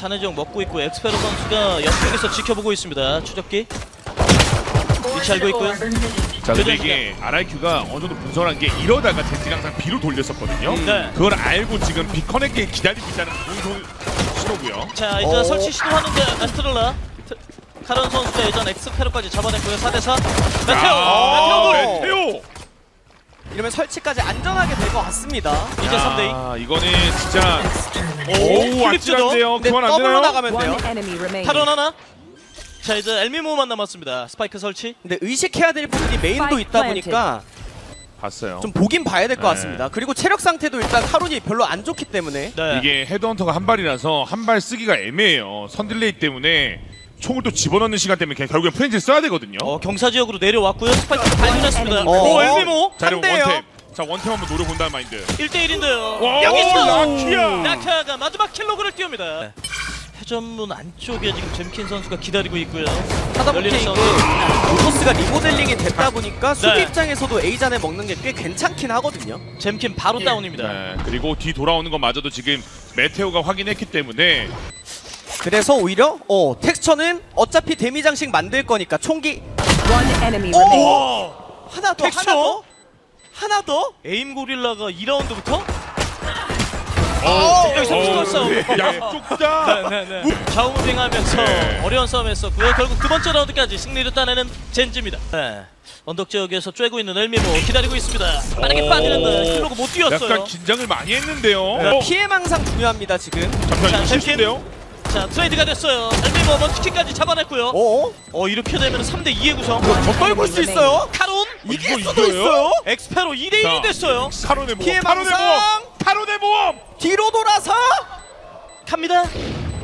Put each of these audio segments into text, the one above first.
선수가 잔해 지역 먹고 있고 엑스페로 선수가 옆쪽에서 지켜보고 있습니다. 추적기 위치 알고 있고요. 자 근데 이게 RRQ가 어느 정도 분석한 게 이러다가 젠지가 항상 B로 돌렸었거든요. 네. 그걸 알고 지금 B 커넥게 기다리고 있다는 공소 신호고요. 자 이제 어. 설치 시도하는데 트- 카론 선수가 예전 엑스페로까지 잡아냈고요. 4대4 메테오 메테오. 메테오. 이러면 설치까지 안전하게 될 것 같습니다. 이제 3대2 아 이거는 진짜 오, 오 아찔한데요. 근데 그만 안 더블로 되나요? 나가면 돼요. 카론 하나 자 이제 엘미모만 남았습니다. 스파이크 설치 근데 의식해야 될 부분이 메인도 있다 보니까 봤어요. 좀 보긴 봐야 될 것 네. 같습니다. 그리고 체력 상태도 일단 카론이 별로 안 좋기 때문에 네. 이게 헤드헌터가 한 발이라서 한 발 쓰기가 애매해요. 선딜레이 때문에 총을 또 집어넣는 시간 때문에 그냥 결국엔 프렌지를 써야 되거든요. 어 경사 지역으로 내려왔고요. 스파이크 발견했습니다. 어. 오 엘미모 자 한대요. one tap. 자 one tap 한번 노려본다는 마인드. 1대1인데요. 와, 여기서 라키아. 라키아가 마지막 kill log를 띄웁니다. 회전문 안쪽에 지금 잼킨 선수가 기다리고 있고요. 하다 보니 열리는 이게. 로터스가 리모델링이 됐다 보니까 수비 네. 입장에서도 A잔에 먹는 게 꽤 괜찮긴 하거든요. 잼킨 바로 다운입니다. 네, 그리고 뒤 돌아오는 것마저도 지금 메테오가 확인했기 때문에 그래서 오히려 어 텍스처는 어차피 데미 장식 만들 거니까 총기 One enemy 오! remaining. 하나 더 텍스처? 하나 더 하나 더 에임 고릴라가 2라운드부터 어, 여기서 어, 싸움. 양쪽 다. 네네. 네. 어려운 싸움했었고요. 결국 두 번째 라운드까지 승리를 따내는 젠지입니다. 네. 언덕 지역에서 쬐고 있는 엘미모 기다리고 있습니다. 빠르게 오. 빠지는데 킬로가 못 뛰었어요. 약간 긴장을 많이 했는데요. 그러니까 어, 피해 망상 중요합니다 지금. 잠깐 실수인데요. 자 트레이드가 됐어요. 엘미모 먼치킨까지 잡아냈고요. 어? 어 이렇게 되면 3대 2의 구성. 더 떨굴 수 있어요? 카론 이길 이거 수도 이거예요? 있어요? 엑스페로 2대 1이 자. 됐어요. 카론의 모험. 카론의! 모험. 카론의 모험. 뒤로 돌아서 갑니다.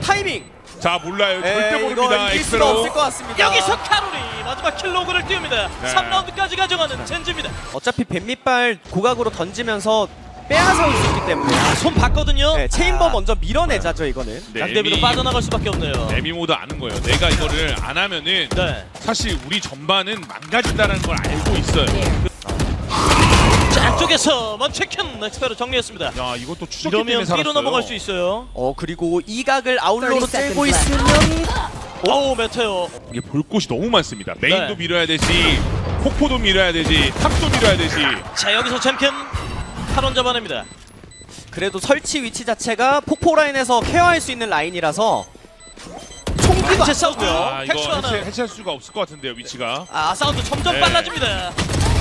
타이밍. 자 몰라요. 에, 절대 이거 모릅니다. 이길 수가 엑스페로. 없을 것 같습니다. 여기서 카론이 마지막 kill log를 띄웁니다. 네. 3라운드까지 가져가는 젠지입니다. 어차피 뱀이빨 고각으로 던지면서 빼앗아 올 수 있기 때문에 손 봤거든요. 네, 체인버 아, 먼저 밀어내자죠 이거는. 네, 양대비로 빠져나갈 수밖에 없네요. 에미 모드 아는 거예요. 내가 이거를 안 하면은 네. 사실 우리 전반은 망가진다는 걸 알고 있어요. 자, 안쪽에서 먼체켄 엑스페로 정리했습니다. 야 이것도 추적기 때문에 이러면 살았어요. B로 넘어갈 수 있어요. 어 그리고 이 각을 아웃로로 30 쬐고 seconds 있으면 오 메테오. 이게 볼 곳이 너무 많습니다. 메인도 네. 밀어야 되지, 폭포도 밀어야 되지, 탑도 밀어야 되지. 자 여기서 챔킨 탈원 잡아냅니다. 그래도 설치 위치 자체가 폭포 라인에서 케어할 수 있는 라인이라서 총기도 제안 싸우고요. 아 이거 텍스 하나. 해체, 해체할 수가 없을 것 같은데요 위치가. 아 사운드 점점 네. 빨라집니다.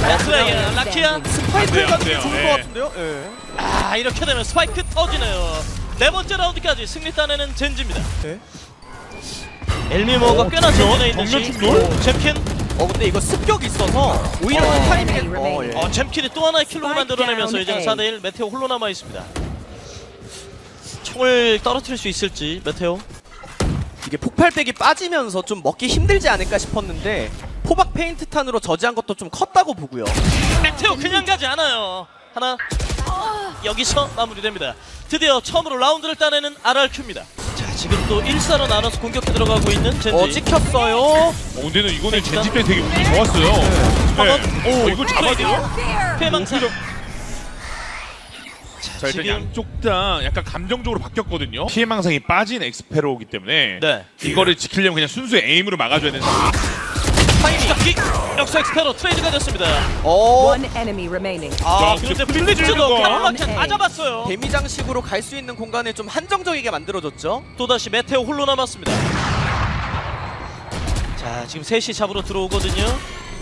레트레이어 라키아. 스파이크 가는 안 게. 좋을 네. 것 같은데요? 예. 아 이렇게 되면 스파이크 터지네요. 네 번째 라운드까지 승리 따내는 젠지입니다. 네. 엘미모가 어, 꽤나 정면? 전진해 있는 챔킨. 어 근데 이거 습격 있어서 오히려 그 어, 타이밍에 네, 어, 예. 어 챔킨이 또 하나의 kill로 만들어내면서 이제 A. 4대1 메테오 홀로 남아 있습니다. 총을 떨어뜨릴 수 있을지 메테오. 이게 폭발백이 빠지면서 좀 먹기 힘들지 않을까 싶었는데 포박 페인트 탄으로 저지한 것도 좀 컸다고 보고요. 메테오 그냥 가지 않아요. 하나 여기서 마무리됩니다. 드디어 처음으로 라운드를 따내는 RRQ입니다. 자 지금 또 1사로 나눠서 공격해 들어가고 있는 젠지. 어 찍혔어요. 어 근데는 이거는 젠지 때 되게 운이 좋았어요. 네. 오, 어 이거 잡아줘요? 피해망상. 자 일단 지금- 양쪽 다 약간 감정적으로 바뀌었거든요. 피해망상이 빠진 엑스페로이기 때문에 네. 이거를 지키려면 그냥 순수 aim으로 막아줘야 되는 상황. 타이밍 역사 엑스페로 트레이드가 됐습니다. 어 One enemy remaining. 아 야, 그런데 근데 블리츠도 블리츠가- 가로막혀 다 잡았어요. 데미 장식으로 갈 수 있는 공간을 좀 한정적이게 만들어줬죠. 또다시 메테오 홀로 남았습니다. 자 지금 셋이 잡으러 들어오거든요.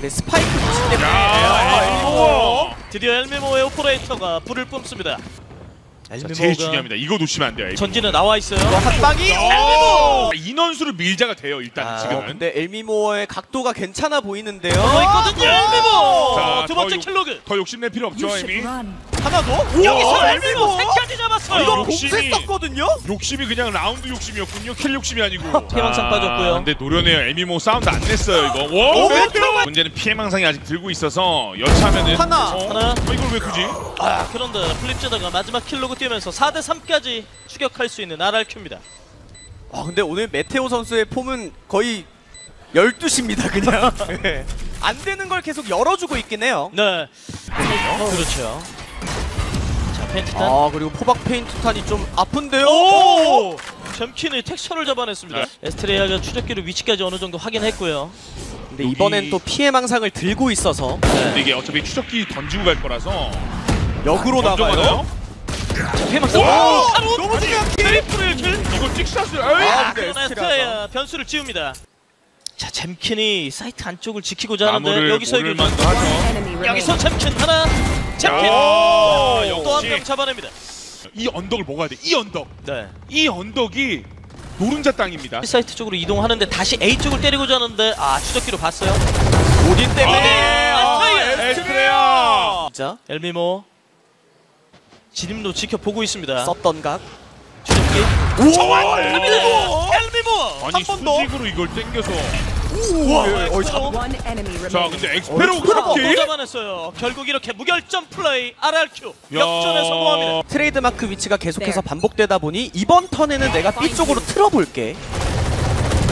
네 스파이크 위치 때문에 야, 엘미모. 드디어 엘미모의 오퍼레이터가 불을 뿜습니다. 자, 제일 엘미모가 중요합니다. 이거 놓치면 안 돼요. 엘미모. 전진에 나와 있어요. 한 방이 엘미모! 인원수를 밀자가 돼요 일단 아, 어, 지금은. 근데 엘미모의 각도가 괜찮아 보이는데요. 들어 있거든요. 엘미모. 자, 두 번째 더 kill log. 더 욕심낼 필요 없죠 엘미모. 하나 더? 여기서 오, 엘미모 셋까지 잡았어요. 이거 욕심이- 봉쇄 썼거든요. 욕심이 그냥 라운드 욕심이었군요. kill 욕심이 아니고. 피해망상 빠졌고요. 근데 노련해요. 엘미모 사운드 안 냈어요 이거. 오, 와, 메테오! 문제는 피해망상이 아직 들고 있어서 여차하면은 하나. 어? 하나. 어, 이걸 왜 굳이? 아 그런데 플립즈더가 마지막 kill log 뛰면서 4대 3까지 추격할 수 있는 RRQ입니다. 아 근데 오늘 메테오 선수의 폼은 거의 12시입니다 그냥. 네. 안 되는 걸 계속 열어주고 있긴 해요. 네. 그렇죠. 자 페인트탄. 아 그리고 포박 페인트 탄이 좀 아픈데요. 오! 잼킨의 텍스처를 잡아냈습니다. 네. 에스트레아가 추적기로 위치까지 어느 정도 확인했고요. 근데 이번엔 또 피해 망상을 들고 있어서 근데 이게 어차피 추적기 던지고 갈 거라서 역으로 나가요. 던져가나요? 자, 피해 망상. 오! 너무 중요한 킬! 트리플을 킬. 이거 찍샷을! 아, 아. 에스트레아 변수를 지웁니다. 자, 잼킨이 사이트 안쪽을 지키고자 하는데 여기서 이걸 여기서. 잼킨 하나. 잼킨. 야, 또한 역시. 명 잡아냅니다. 이 언덕을 먹어야 돼. 이 언덕. 네. 이 언덕이 노른자 땅입니다. 사이트 쪽으로 이동하는데 다시 A 쪽을 때리고자 하는데 아 추적기로 봤어요. 오딘 때문에! 아, 에스트레아. 진짜 엘미모 진입로 지켜보고 있습니다. 썼던 각. 추적기. 정확합니다. 엘미모. 아니 한번 더. 수직으로 이걸 땡겨서 우와. 네, 어, enemy 자. 근데 엑스페로 어, 또 그렇게 잡아냈어요. 결국 이렇게 무결점 플레이 RRQ 역전에 성공합니다. 트레이드 마크 위치가 계속해서 네. 반복되다 보니 이번 턴에는 내가 B 쪽으로 틀어볼게.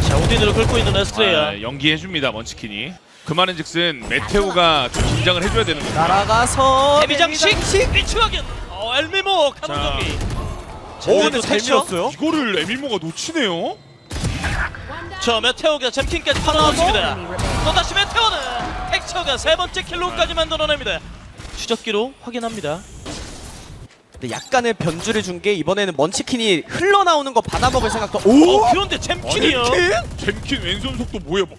자 오딘으로 긁고 있는 에스트레아. 아, 연기해줍니다 먼치킨이 그 말은즉슨 메테오가 좀 긴장을 해줘야 되는 거죠 날아가서 데미장식 확인. 어 엘미모 경기. 오 근데 잘? 밀었어요. 이거를 에밀모가 놓치네요 저 메테오가 팔아넣습니다. remaining. 또다시 메테오는 텍처가 세 번째 킬로까지 만들어냅니다. 추적기로 확인합니다. 근데 약간의 변주를 준 게 이번에는 먼치킨이 흘러나오는 거 받아먹을 생각도 어, 오! 그런데 잼킨이요. 잼킨 왼손 속도 뭐야 뭐.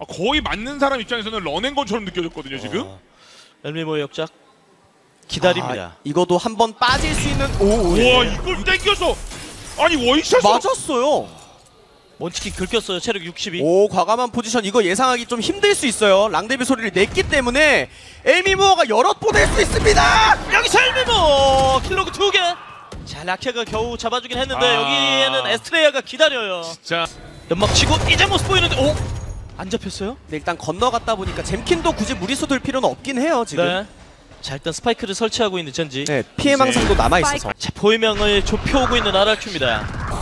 아, 거의 맞는 사람 입장에서는 런앤건처럼 느껴졌거든요 지금 어, 엘미모의 역작 기다립니다. 아, 이거도 한 번 빠질 수 있는 오! 우와 이걸 땡겨서 아니 원샷을 맞았어요. 원치킨 긁혔어요. 체력 62. 오 과감한 포지션 이거 예상하기 좀 힘들 수 있어요. 랑데비 소리를 냈기 때문에 엘미모어가 여럿 보낼 수 있습니다. 여기서 엘미모 킬로그 두 개. 자 라케가 겨우 잡아주긴 했는데 아. 여기에는 에스트레아가 기다려요. 자 연막 치고 이제 모습 보이는데 오? 안 잡혔어요? 네, 일단 건너갔다 보니까 잼킨도 굳이 무리수 둘 필요는 없긴 해요 지금. 네. 자 일단 스파이크를 설치하고 있는 젠지. 네, 피해 망상도 남아 있어서. 자 포위명을 좁혀오고 있는 RRQ입니다.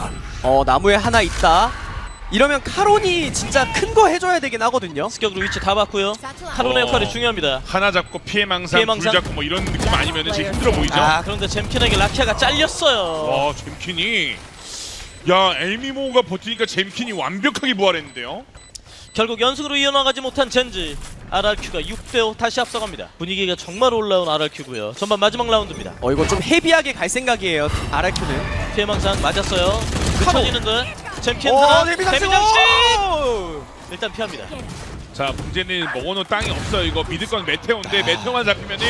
어 나무에 하나 있다. 이러면 카론이 진짜 큰 거 해줘야 되긴 하거든요. 습격으로 위치 다 봤고요. 카론의 어. 역할이 중요합니다. 하나 잡고 피해 망상, 피해 망상. 불 잡고 뭐 이런 느낌 아니면 지금 힘들어 보이죠? 아 그런데 잼킨에게 라키아가 잘렸어요. 와 잼킨이 야 엘미모가 버티니까 잼킨이 완벽하게 부활했는데요 결국 연속으로 이어나가지 못한 젠지. RRQ가 6대5 다시 앞서갑니다. 분위기가 정말 올라온 RRQ고요. 전반 마지막 라운드입니다. 어 이거 좀 헤비하게 갈 생각이에요. RQ는. 피해망상 맞았어요. 늦춰지는데 잼킨 오, 하나 오! 일단 피합니다. 자 문제는 먹어놓은 땅이 없어요 이거 믿을 건 메테오인데 메테오만 잡히면은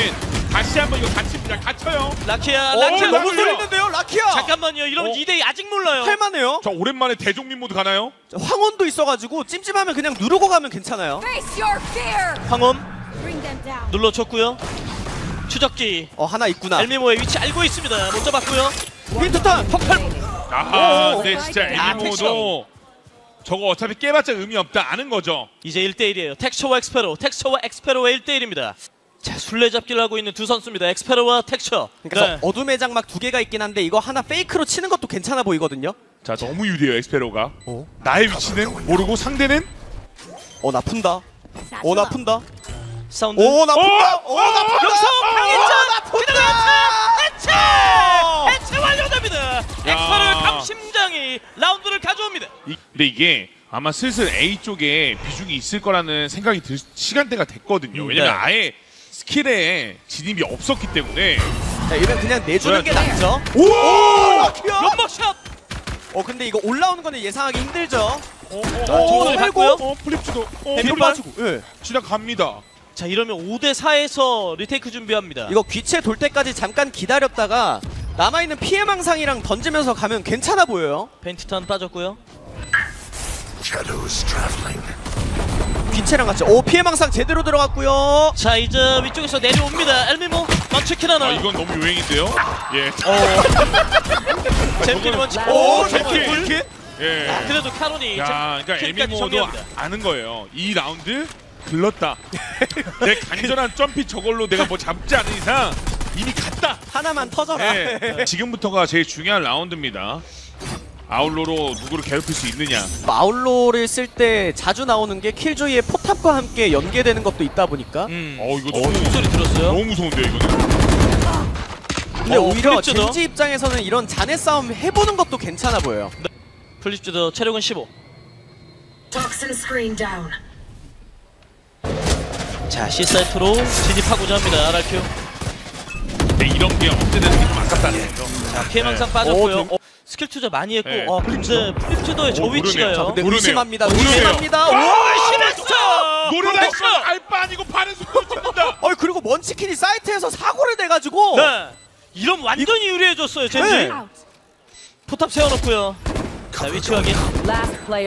다시 한번 이거 갇힙니다 갇혀요 라키아 오, 라키아 너무 너무 쏠리는데요, 라키야. 잠깐만요. 이러면 어? 2대2 아직 몰라요. 할만해요. 자 오랜만에 대종민 모드 가나요? 황혼도 있어가지고 찜찜하면 그냥 누르고 가면 괜찮아요. Face your fear. 황혼 Bring them down. 눌러줬고요. 추적기 어 하나 있구나. 엘미모의 위치 알고 있습니다. 못 잡았고요. 페인트탄. Remaining. 아하 오, 근데 진짜 아, 엘미모도 저거 어차피 깨봤자 의미 없다 아는 거죠 이제 1대1이에요. 텍처와 엑스페로, 텍처와 엑스페로의 1대1입니다. 자, 술래잡기를 하고 있는 두 선수입니다. 엑스페로와 텍처. 그래서 네. 어둠의 장막 두 개가 있긴 한데 이거 하나 fake로 치는 것도 괜찮아 보이거든요. 자 너무 유리해요 엑스페로가 어? 나의 위치는 모르고 상대는 어 나쁜다. 어 나쁜다. 사운드. 오 나쁜다. 오 나쁜다. 여기서 어, 강인자 그다음 해체! 어. 해체! 해체 완료됩니다. 엑스페로의 강심장이 라운드를 가져옵니다. 이- 근데 이게 아마 슬슬 A 쪽에 비중이 있을 거라는 생각이 들 시간대가 됐거든요 왜냐면 네. 아예 스킬에 진입이 없었기 때문에 자, 이러면 그냥 내주는 게 네. 낫죠. 오! 라키아. 연막샷! 어 근데 이거 올라오는 거는 예상하기 힘들죠. 어, 어, 자, 어, 어, 봤고요. 어, 플립주더 어, 뒤로 뒤로 빠지고. 예. 지나갑니다 자, 이러면 5대 4에서 retake 준비합니다. 이거 귀체 돌 때까지 잠깐 기다렸다가 남아있는 피해망상이랑 던지면서 가면 괜찮아 보여요. 페인트탄 빠졌고요. 귀체랑 같이. 오 피해 망상 제대로 들어갔고요. 자, 이제 위쪽에서 내려옵니다. 엘미모 먼치킨 하나. 아 이건 너무 유행인데요 예 잼킨 저거는- 먼치킨. 오, 오, 잼킨. 잼킨 불. kill? 예. 아, 그래도 카론이 야, 그러니까 정리합니다. 아는 거예요. 이 라운드 글렀다. 내 간절한 점피 저걸로 내가 뭐 잡지 않은 이상 이미 갔다. 하나만 터져라. 예. 지금부터가 제일 중요한 라운드입니다. 아웃로로 누구를 괴롭힐 수 있느냐. 아웃로를 쓸 때 자주 나오는 게 킬조이의 포탑과 함께 연계되는 것도 있다 보니까 음. 어 이거 어, 너무 소리 들었어요? 너무 무서운데요 이거는. 근데 어, 오히려? 젠지 입장에서는 이런 잔해 싸움 해보는 것도 괜찮아 보여요 플립주더 체력은 15. Toxin screen down. 자 C사이트로 진입하고자 합니다. RRQ. 근데 이런 게 언제든 좀 아깝다는 거죠. 자 피해 망상 오, 빠졌고요. 좀- 어, 스킬 투자 많이 했고 네, 어, 근데 플립주더의 저 어, 모르네요. 위치가요. 자, 근데 모르네요. 의심합니다. 모르네요. 의심합니다. 오. 노래다 됐어. 알바 아니고 반은 속도 찍는다. 어 그리고 먼치킨이 사이트에서 사고를 내 가지고 네. 이런 완전히 유리해졌어요. 젠지. 네. 포탑 세워놓고요. 자 위치 확인.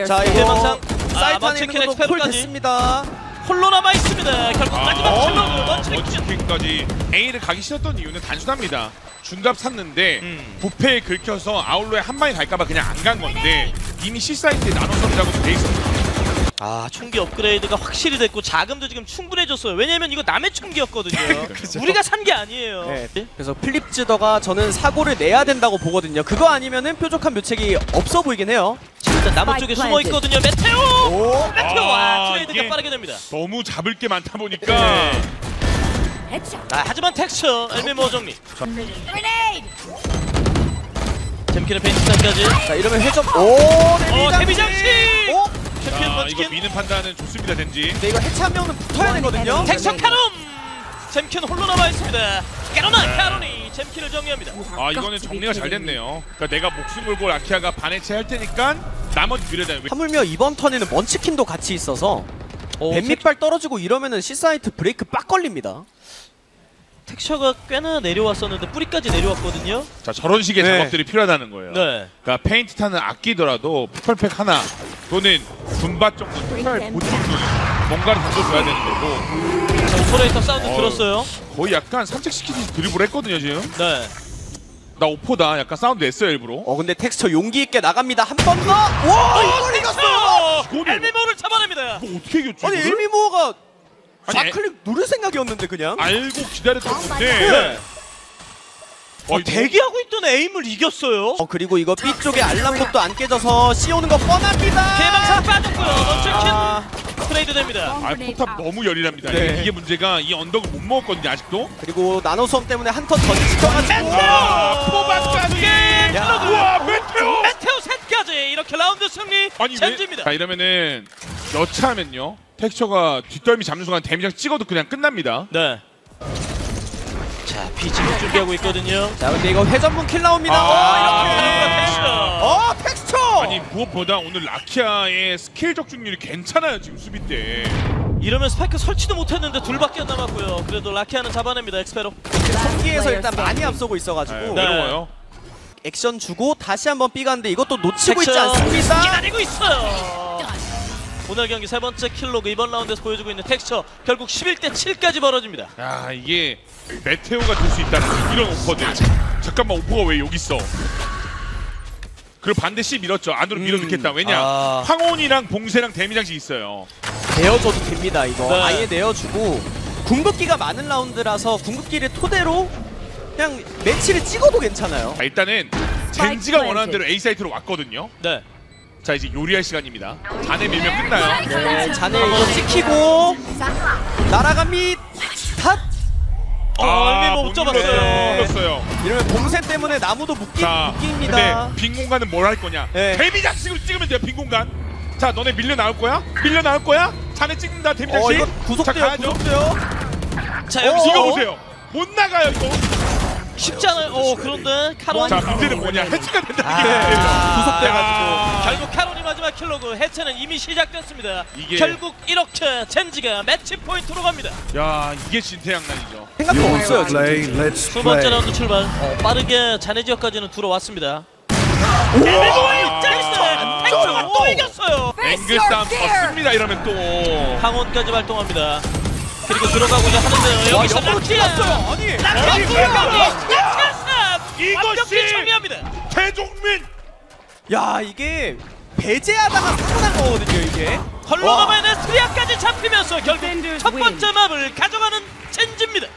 자. 이거 피해망상. 아, 사이트 안에 먼치킨 있는 것도 콜. 됐습니다. 홀로 남아 있습니다. 결국 마지막 어, kill로 먼치킨. 먼치킨까지 A를 가기 싫었던 이유는 단순합니다. 중갑 샀는데 음. 부패에 긁혀서 아웃로에 한 방에 갈까봐 그냥 안 간 건데 이미 C 사이트에 나노스웜이라고 돼 있었어요. 아 총기 업그레이드가 확실히 됐고 자금도 지금 충분해졌어요. 왜냐면 이거 남의 총기였거든요. 우리가 산 게 아니에요. 네. 그래서 플립주더가 저는 사고를 내야 된다고 보거든요. 그거 아니면은 뾰족한 묘책이 없어 보이긴 해요. 자, 일단 나무 쪽에 숨어 있거든요. 메테오. 오. 메테오 와 아, 트레이드가 빠르게 됩니다. 너무 잡을 게 많다 보니까 네. 아, 하지만 텍스처 엘미 모 정리. Grenade. 잼킨의 페인트탄까지. 자 이러면 회전. 오어 장식. 오. 챔피언 아, 이거. 미는 판단은 좋습니다 젠지. 근데 이거 해체하면은 붙어야 되거든요. 텍스처 카론. 잼킨 홀로 남아 있습니다. 까로나 카론이 잼킨을 정리합니다. 아 이거는 정리가 잘 됐네요. 그러니까 내가 목숨 걸고 라키아가 반해체 할 테니까 나머지 밀어야 돼. 하물며 이번 턴에는 먼치킨도 같이 있어서 어, 뱀이빨 떨어지고 이러면은 C 사이트 브레이크 빡 걸립니다. 텍스처가 꽤나 내려왔었는데 뿌리까지 내려왔거든요. 자 저런 식의 네. 작업들이 필요하다는 거예요. 네. 그러니까 페인트 탄을 아끼더라도 폭발팩 하나 또는 분바 정도 폭발 보충 뭔가를 던져줘야 되는 거고 자, 오퍼레이터 사운드 어. 들었어요. 거의 약간 산책시키듯이 드리블 했거든요 지금. 네. 나 오퍼다 약간 사운드 냈어요 일부러. 어 근데 텍스처 용기 있게 나갑니다. 한 번 더. 와 이걸 이겼어요. 텍스처! 엘미모를 잡아냅니다. 이거 어떻게 이겼지? 아니 아니, 좌클릭 누를 생각이었는데 그냥. 알고 기다렸던 건데. 네. 어, 어, 이거- 대기하고 있던 aim을 이겼어요. 어 그리고 이거 B 쪽에 알람봇도 안 깨져서 C 오는 거 뻔합니다. 피해망상 빠졌고요. 아. 트레이드 됩니다. 아 포탑 너무 열일합니다. 네. 이게, 문제가 이 언덕을 못 먹었거든요 아직도. 그리고 나노스웜 때문에 한턴더 지켜가지고. 아, 포박까지. 야. 우와 메테오. 메테오 셋까지 이렇게 라운드 승리 아니 왜? 젠지입니다. 자 이러면은 여차하면요. 텍스처가 뒷덜미 잡는 순간 데미장 찍어도 그냥 끝납니다. 네. 자, 비지를 준비하고 있거든요. 자 근데 이거 회전문 kill 나옵니다. 아, 어, 이렇게. 텍스처. 어 텍스처. 아니 무엇보다 오늘 라키아의 스킬 적중률이 괜찮아요 지금 수비 때. 이러면 스파이크 설치도 못했는데 둘밖에 안 남았고요. 그래도 라키아는 잡아냅니다. 엑스페로. 총기에서 일단 많이 앞서고 있어가지고 네, 네. 외로워요. 액션 주고 다시 한번 B 가는데 이것도 놓치고 있지 텍스처 않습니다. 기다리고 있어요. 오늘 경기 세 번째 kill log 이번 라운드에서 보여주고 있는 텍스처 결국 11대 7까지 벌어집니다. 야 이게 메테오가 될 수 있다는 이런 오퍼들. 잠깐만 오퍼가 왜 여기 있어? 그리고 반대 C 밀었죠. 안으로 음. 밀어넣겠다. 왜냐? 아. 황혼이랑 봉쇄랑 데미장씩 있어요. 내어줘도 됩니다 이거 네. 아예 내어주고 궁극기가 많은 라운드라서 궁극기를 토대로 그냥 매치를 찍어도 괜찮아요. 자, 일단은 젠지가. 원하는 대로 A 사이트로 왔거든요. 네. 자 이제 요리할 시간입니다. 잔에 밀면 끝나요. 네, 자네 이거 찍히고 날아갑니다. 탓! 아, 엘미모 못 잡았어요. 눌렀어요. 이러면 봉쇄 때문에 나무도 묶기, 자, 묶입니다. 근데 빈 공간은 뭘 할 거냐? 네. 대미 장식으로 찍으면 돼요. 빈 공간. 자, 너네 밀려 나올 거야? 밀려 나올 거야? 잔에 찍는다. 대미 장식. 어 이거 자, 구속돼요. 구속돼요. 자, 여기 어, 이거 어? 보세요. 못 나가요 이거. 쉽지 않아요. 어, 그런데 카론 자, 문제는 뭐냐? 해체가 된다는 아, 게 문제예요. 구속돼가지고. 결국 카론이 마지막 kill log 해체는 이미 시작됐습니다. 이게- 결국 이렇게 젠지가 매치 포인트로 갑니다. 야, 이게 진퇴양난이죠. 생각도 없어요 두 번째. 라운드 출발. 어, 빠르게 자네 지역까지는 들어왔습니다. 엘미모의 짜이스 텍스가 또 이겼어요. 앵글 싸움. 졌습니다. 이러면 또. 황혼까지 발동합니다. 그리고 들어가고자 하는데요. 와 여기서 옆으로. 찔렀어요. 아니. 이것이- 정리합니다. 태종민. 야 이게 배제하다가 사고 난 거거든요 이게. 헐로가면 에스트리아까지 잡히면서 결국 첫 번째 맵을 가져가는 젠지입니다.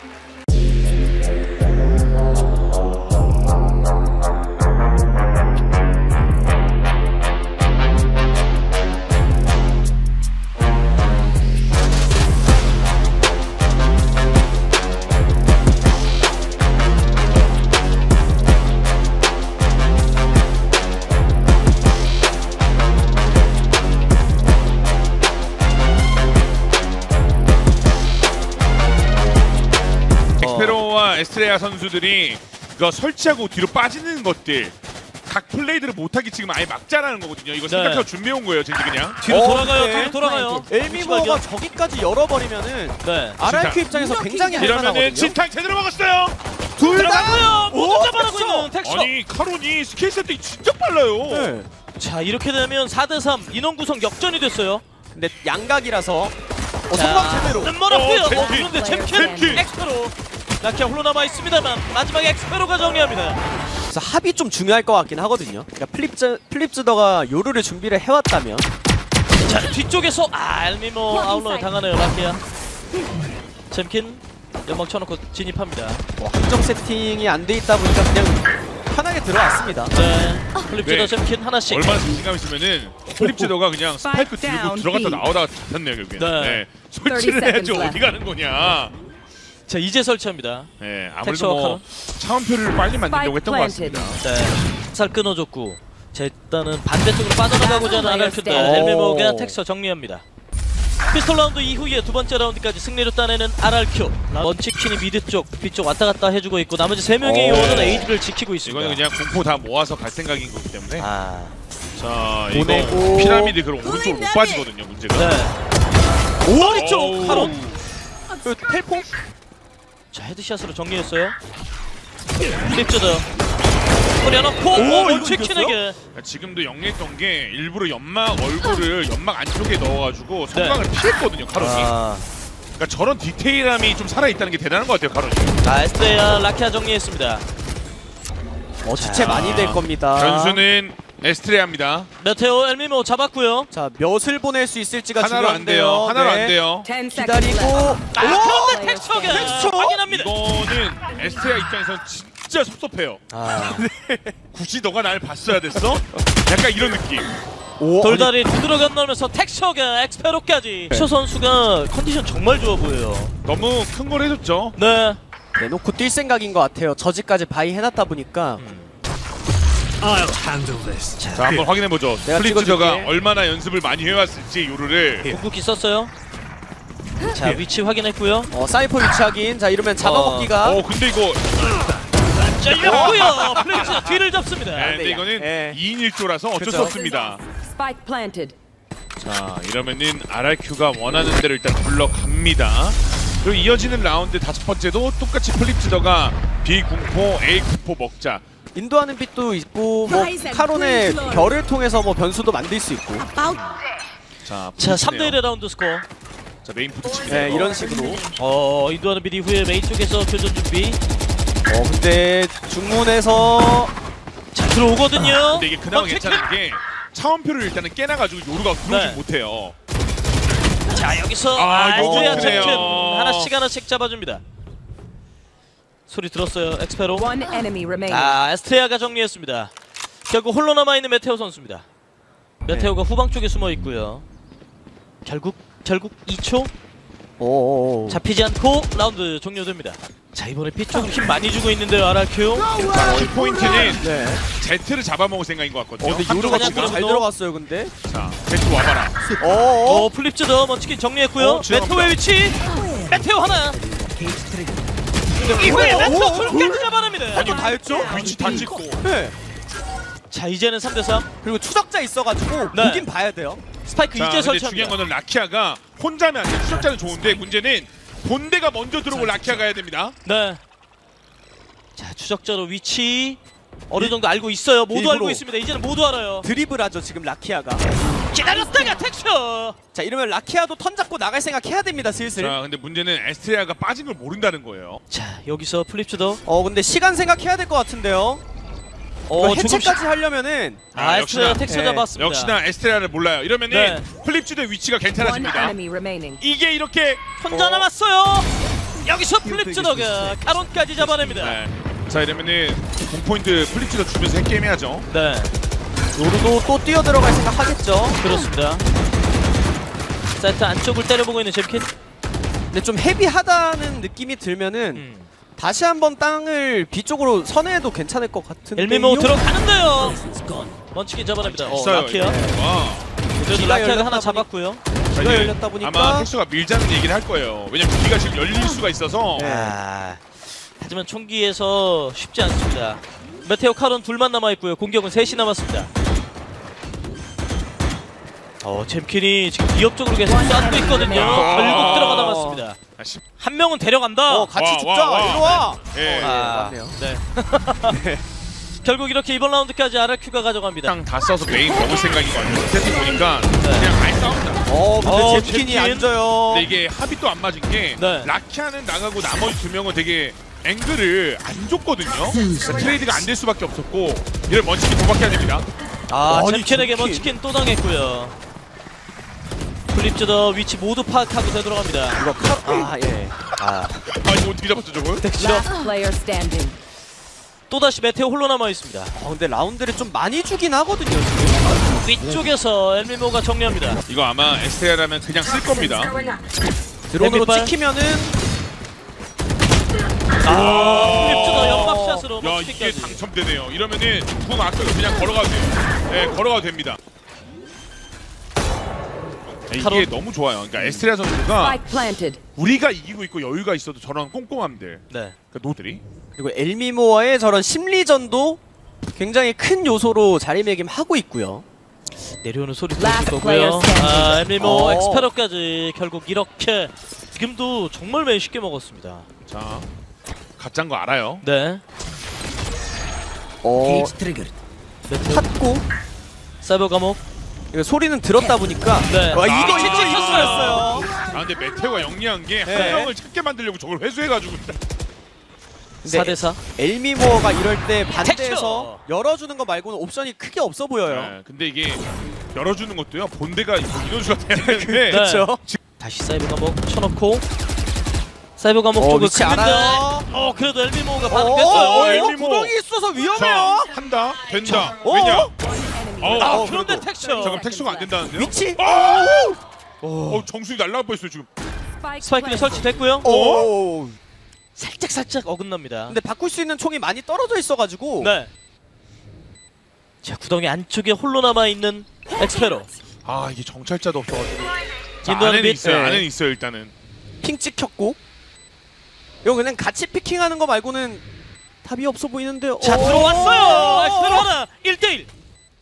에스트레아 선수들이 그 설치하고 뒤로 빠지는 것들 각 플레이들을 못하게 지금 아예 막자라는 거거든요. 이거 생각하고 준비해 온 거예요, 젠지 그냥. 뒤로 어, 돌아가요. 네. 뒤로 돌아가요. 엘미모가 저기까지 열어버리면은 네. RRQ 입장에서 굉장히 할만하거든요. 진탕 제대로 먹었어요. 둘 들어가고요. 모두 텍스처. 있는 텍스처. 아니 카론이 스킬 세팅이 진짜 빨라요. 네. 자 이렇게 되면 4대3 인원 구성 역전이 됐어요. 근데 양각이라서 어, 자, 성광 제대로. 는 멀었고요. 어, 어. 그런데 챔킨 챔킨. 엑스페로. 라키아 홀로 남아 있습니다만 마지막에 엑스페로가 정리합니다. 그래서 합이 좀 중요할 것 같긴 하거든요. 그러니까 플립즈 플립즈더가 요루를 준비를 해왔다면 자 뒤쪽에서 아 엘미모 아울러 당하네요 라키아. 챔킨 연막 쳐놓고 진입합니다. 뭐 함정 세팅이 안 돼 있다 보니까 그냥 편하게 들어왔습니다. 네. 플립즈더 네. 챔킨 하나씩. 얼마나 자신감 있으면은 플립지더가 그냥 스파이크 들고 들어갔다. 나오다가 잡혔네요 결국엔. 네. 네. 설치를 30 해야지 어디 가는 거냐. 자 이제 설치합니다. 네, 아무래도 뭐. 차원표를 빨리 만들려고 했던 것 같습니다. 네. 살 끊어줬고 자 일단은 반대쪽으로 빠져나가고자 하는 RRQ인데 오. 엘미모가 텍스처 정리합니다. 피스톨 라운드 이후에 두 번째 라운드까지 승리로 따내는 RRQ 먼치킨이 mid 쪽, 뒤쪽 왔다 갔다 해주고 있고 나머지 세 명의 오. 요원은 A를 지키고 있습니다. 이거는 그냥 공포 다 모아서 갈 생각인 거기 때문에. 아, 자, 보내고. 이거 피라미드 그럼 오른쪽으로 못 빠지거든요, 문제가. 네. 머리 쪽. 카론. 그 텔포 자 headshot으로 정리했어요. 플립즈더 뿌려놓고 오, 오, 이거 먼치킨에게 그러니까 지금도 영리했던 게 일부러 연막 얼굴을 연막 안쪽에 넣어가지고 성광을 피했거든요, 카론이. 네. 아, 그러니까 저런 디테일함이 좀 살아있다는 게 대단한 것 같아요, 카론이. 자 에스트레아 라키아 정리했습니다. 어 지체 많이 될 겁니다. 변수는 에스트레아입니다. 메테오 엘미모 잡았고요. 자 몇을 보낼 수 있을지가 하나로 안 돼요. 중요한데요. 하나로 네. 안 돼요. 10 seconds 기다리고. 아, 그런데 텍스처가 텍스처? 확인합니다. 이거는 에스트레아 입장에서 진짜 섭섭해요. 아. 굳이 너가 날 봤어야 됐어? 약간 이런 느낌. 오, 돌다리 두드려 건너면서 텍스처가 엑스페로까지 텍스처 선수가 컨디션 정말 좋아 보여요 너무 큰 걸 해줬죠. 네 내놓고 뛸 생각인 것 같아요. 저지까지 buy 해놨다 보니까 자 한번 확인해 보죠. 내가 플립즈더가 찍어줄게. 얼마나 연습을 많이 해왔을지 요루를. 궁극기 썼어요 자 위치 확인했고요 어 사이퍼 위치 확인. 자 이러면 잡아먹기가 어 근데 이거 잘렸고요 플립즈더를 잡습니다 네, 근데 이거는 예. 2인 1조라서 어쩔 수 그쵸. 없습니다. Spike planted. 자 이러면은 RRQ가 원하는 대로 일단 굴러갑니다. 그리고 이어지는 라운드 다섯 번째도 똑같이 플립지더가 B 궁포 A 궁포 먹자. 인도하는 빛도 있고 뭐 카론의. 별을 통해서 뭐 변수도 만들 수 있고. 자, 자 붙이네요. 3대 1의 라운드 스코어 자 메인 칩니다. 네 이런 식으로. 어 인도하는 비디 후에 메인 쪽에서 교전 준비 어 근데 중문에서 자 들어오거든요 근데 이게 그나마 먼치 괜찮은 게 차원표를 일단은 깨놔가지고 요루가 들어오지 네. 못해요. 자 여기서 아, 아, 이제야 그래요. 챔킨 하나씩 하나씩 잡아줍니다 소리 들었어요 엑스페로. 아 에스트레아가 정리했습니다. 결국 홀로 남아 있는 메테오 선수입니다. 메테오가 후방 쪽에 숨어 있고요. 결국 결국 2초 오. 잡히지 않고 라운드 종료됩니다. 자 이번에 쪽으로 힘 많이 주고 있는데요 RRQ. 자, 키 포인트는 네. 제트를 잡아먹을 생각인 것어 같거든요. 근데 그냥 지금 같이가. 잘 들어갔어요 근데. 자, 제트 와봐라. 어. 어. 어 플립즈더 먼치킨 정리했고요. 어. 메테오의 위치. 메테오 하나. 이후에 어, 메테오 어, 둘까지 잡아냅니다. 아니 다 했죠? 위치 다 찍고. 네. 자 이제는 3대 3. 그리고 추적자 있어가지고 네. 보긴 봐야 돼요. 스파이크 자, 이제 근데 중요한 설치합니다. 거는 라키아가 혼자면 안 돼. 추적자는 좋은데 문제는 본대가 먼저 들어오고 라키아 가야 됩니다. 네. 자 추적자로 위치 어느 정도 알고 있어요. 모두 일부러. 알고 있습니다. 이제는 모두 알아요. 드리블하죠 지금 라키아가. 기다렸다가 텍스처. 자 이러면 라키아도 턴 잡고 나갈 생각 해야 됩니다 슬슬. 자, 근데 문제는 에스트레아가 빠진 걸 모른다는 거예요. 자 여기서 플립즈더 어 근데 시간 생각해야 될 것 같은데요. 어 해체까지 하려면은 아 역시나, 엑스트라 텍스처 네. 잡았습니다. 역시나 에스트레아를 몰라요. 이러면은 네. 플립주의 위치가 괜찮아집니다. 이게 이렇게 혼자 남았어요. 여기서 플립츠더가 카론까지 잡아냅니다. 네. 자 이러면은 궁 포인트 플립주도 주면서 핵게임 해야죠. 네 요루도 또 뛰어 들어갈 생각 하겠죠. 그렇습니다. 사이트 안쪽을 때려보고 있는 잼킨. 근데 좀 heavy하다는 느낌이 들면은 음. 다시 한번 땅을 B 쪽으로 선회해도 괜찮을 것 같은데. 엘미모 들어가는데요. 먼치킨 잡아냅니다. 어, 있어요. 와. 그래도 기가 라키아가 열렸다 하나 보니- 잡았고요. 자, 기가 이제 열렸다 보니까 아마 텍스가 밀자는 얘기를 할 거예요. 왜냐면 기가 지금 열릴 수가 있어서 네. 아, 하지만 총기에서 쉽지 않습니다. 메테오 칼은 둘만 남아 있고요. 공격은 셋이 남았습니다. 어, 잼킨이 지금 위협적으로 계속 쐈고 있거든요. 와. 결국 들어가 남았습니다. 아, 십- 한 명은 데려간다. 어, 같이 와, 죽자. 와, 와. 이리 와. 예. 아, 맞네요. 네. 결국 이렇게 이번 라운드까지 RRQ가 가져갑니다. 그냥 다 써서 메인 먹을 생각인 거 같아요. 세팅 보니까 그냥 아예 싸운다. 어, 근데 어, 잼킨이 잼킨. 앉아요. 근데 이게 합이 또 안 맞은 게 네. 라키아는 나가고 나머지 두 명은 되게 앵글을 안 줬거든요. 그러니까 트레이드가 안 될 수밖에 없었고 이를 먼치킨 도박해야 됩니다. 아, 잼킨에게 잼킨. 먼치킨 또 당했고요. 플립즈더 위치 모두 파악하고 되돌아갑니다. 이거 칼, 아, 예. 아, 아 이거 어떻게 잡았죠 저걸? Last player standing. 또다시 메테오 홀로 남아 있습니다. 어, 근데 라운드를 좀 많이 주긴 하거든요, 지금. 위쪽에서 엘미모가 정리합니다. 이거 아마 STR하면 그냥 쓸 겁니다. 드론으로 뱀 이빨. 찍히면은 아, 플립즈더 연막샷으로 야 이게. 당첨되네요. 이러면은 궁 아까 그냥 걸어가도 돼요. 네, 걸어가도 됩니다. 이게 카론. 너무 좋아요. 그러니까 에스트라 선수가 Spike planted. 우리가 이기고 있고 여유가 있어도 저런 꼼꼼함들, 네. 그 노들이 그리고 엘미모어의 저런 심리전도 굉장히 큰 요소로 자리매김하고 있고요. 내려오는 소리 들을 거고요. 아, 엘미모 어. 엑스페로까지 결국 이렇게 지금도 정말 매우 쉽게 먹었습니다. 자 가짜인 거 알아요. 네. 어, 메테오 탔고 사이버 감옥. 이거 소리는 들었다 보니까 네. 와, 이거 아, 이거 진짜 이거였어요. 아 근데 메테오가 영리한 게 한 네. 명을 찾게 만들려고 저걸 회수해가지고 근데 4대 4. 엘미모어가 이럴 때 반대에서. 열어주는 거 말고는 옵션이 크게 없어 보여요. 네, 근데 이게 열어주는 것도요 본대가 뭐 인원수가 돼야 되는데 네. 그렇죠. 다시 사이버 감옥 쳐놓고 사이버 감옥 어, 쪽을 위치 긁는데 알아요. 어 그래도 엘미모가 어, 반응했어요. 어, 어, 엘미모. 구덩이 있어서 자 위험해요. 한다 된다 어? 왜냐? 어? 어, 아 어, 그런데 그래도. 텍스처. 자 그럼 텍스가 안 된다는데요? 위치? 어 정수리 날라갈 뻔했어요 지금. 스파이크는. 설치됐고요. 오. 살짝 살짝 어긋납니다. 근데 바꿀 수 있는 총이 많이 떨어져 있어가지고 네. 자 구덩이 안쪽에 홀로 남아 있는 엑스페로. 아 이게 정찰자도 없어가지고. 자, 인도하는 안에는 빛. 있어요. 네. 안에는 있어요 일단은. ping 찍혔고 이거 그냥 같이 peeking하는 거 말고는 답이 없어 보이는데요. 자 오. 들어왔어요. 엑스페로 하나 1대1.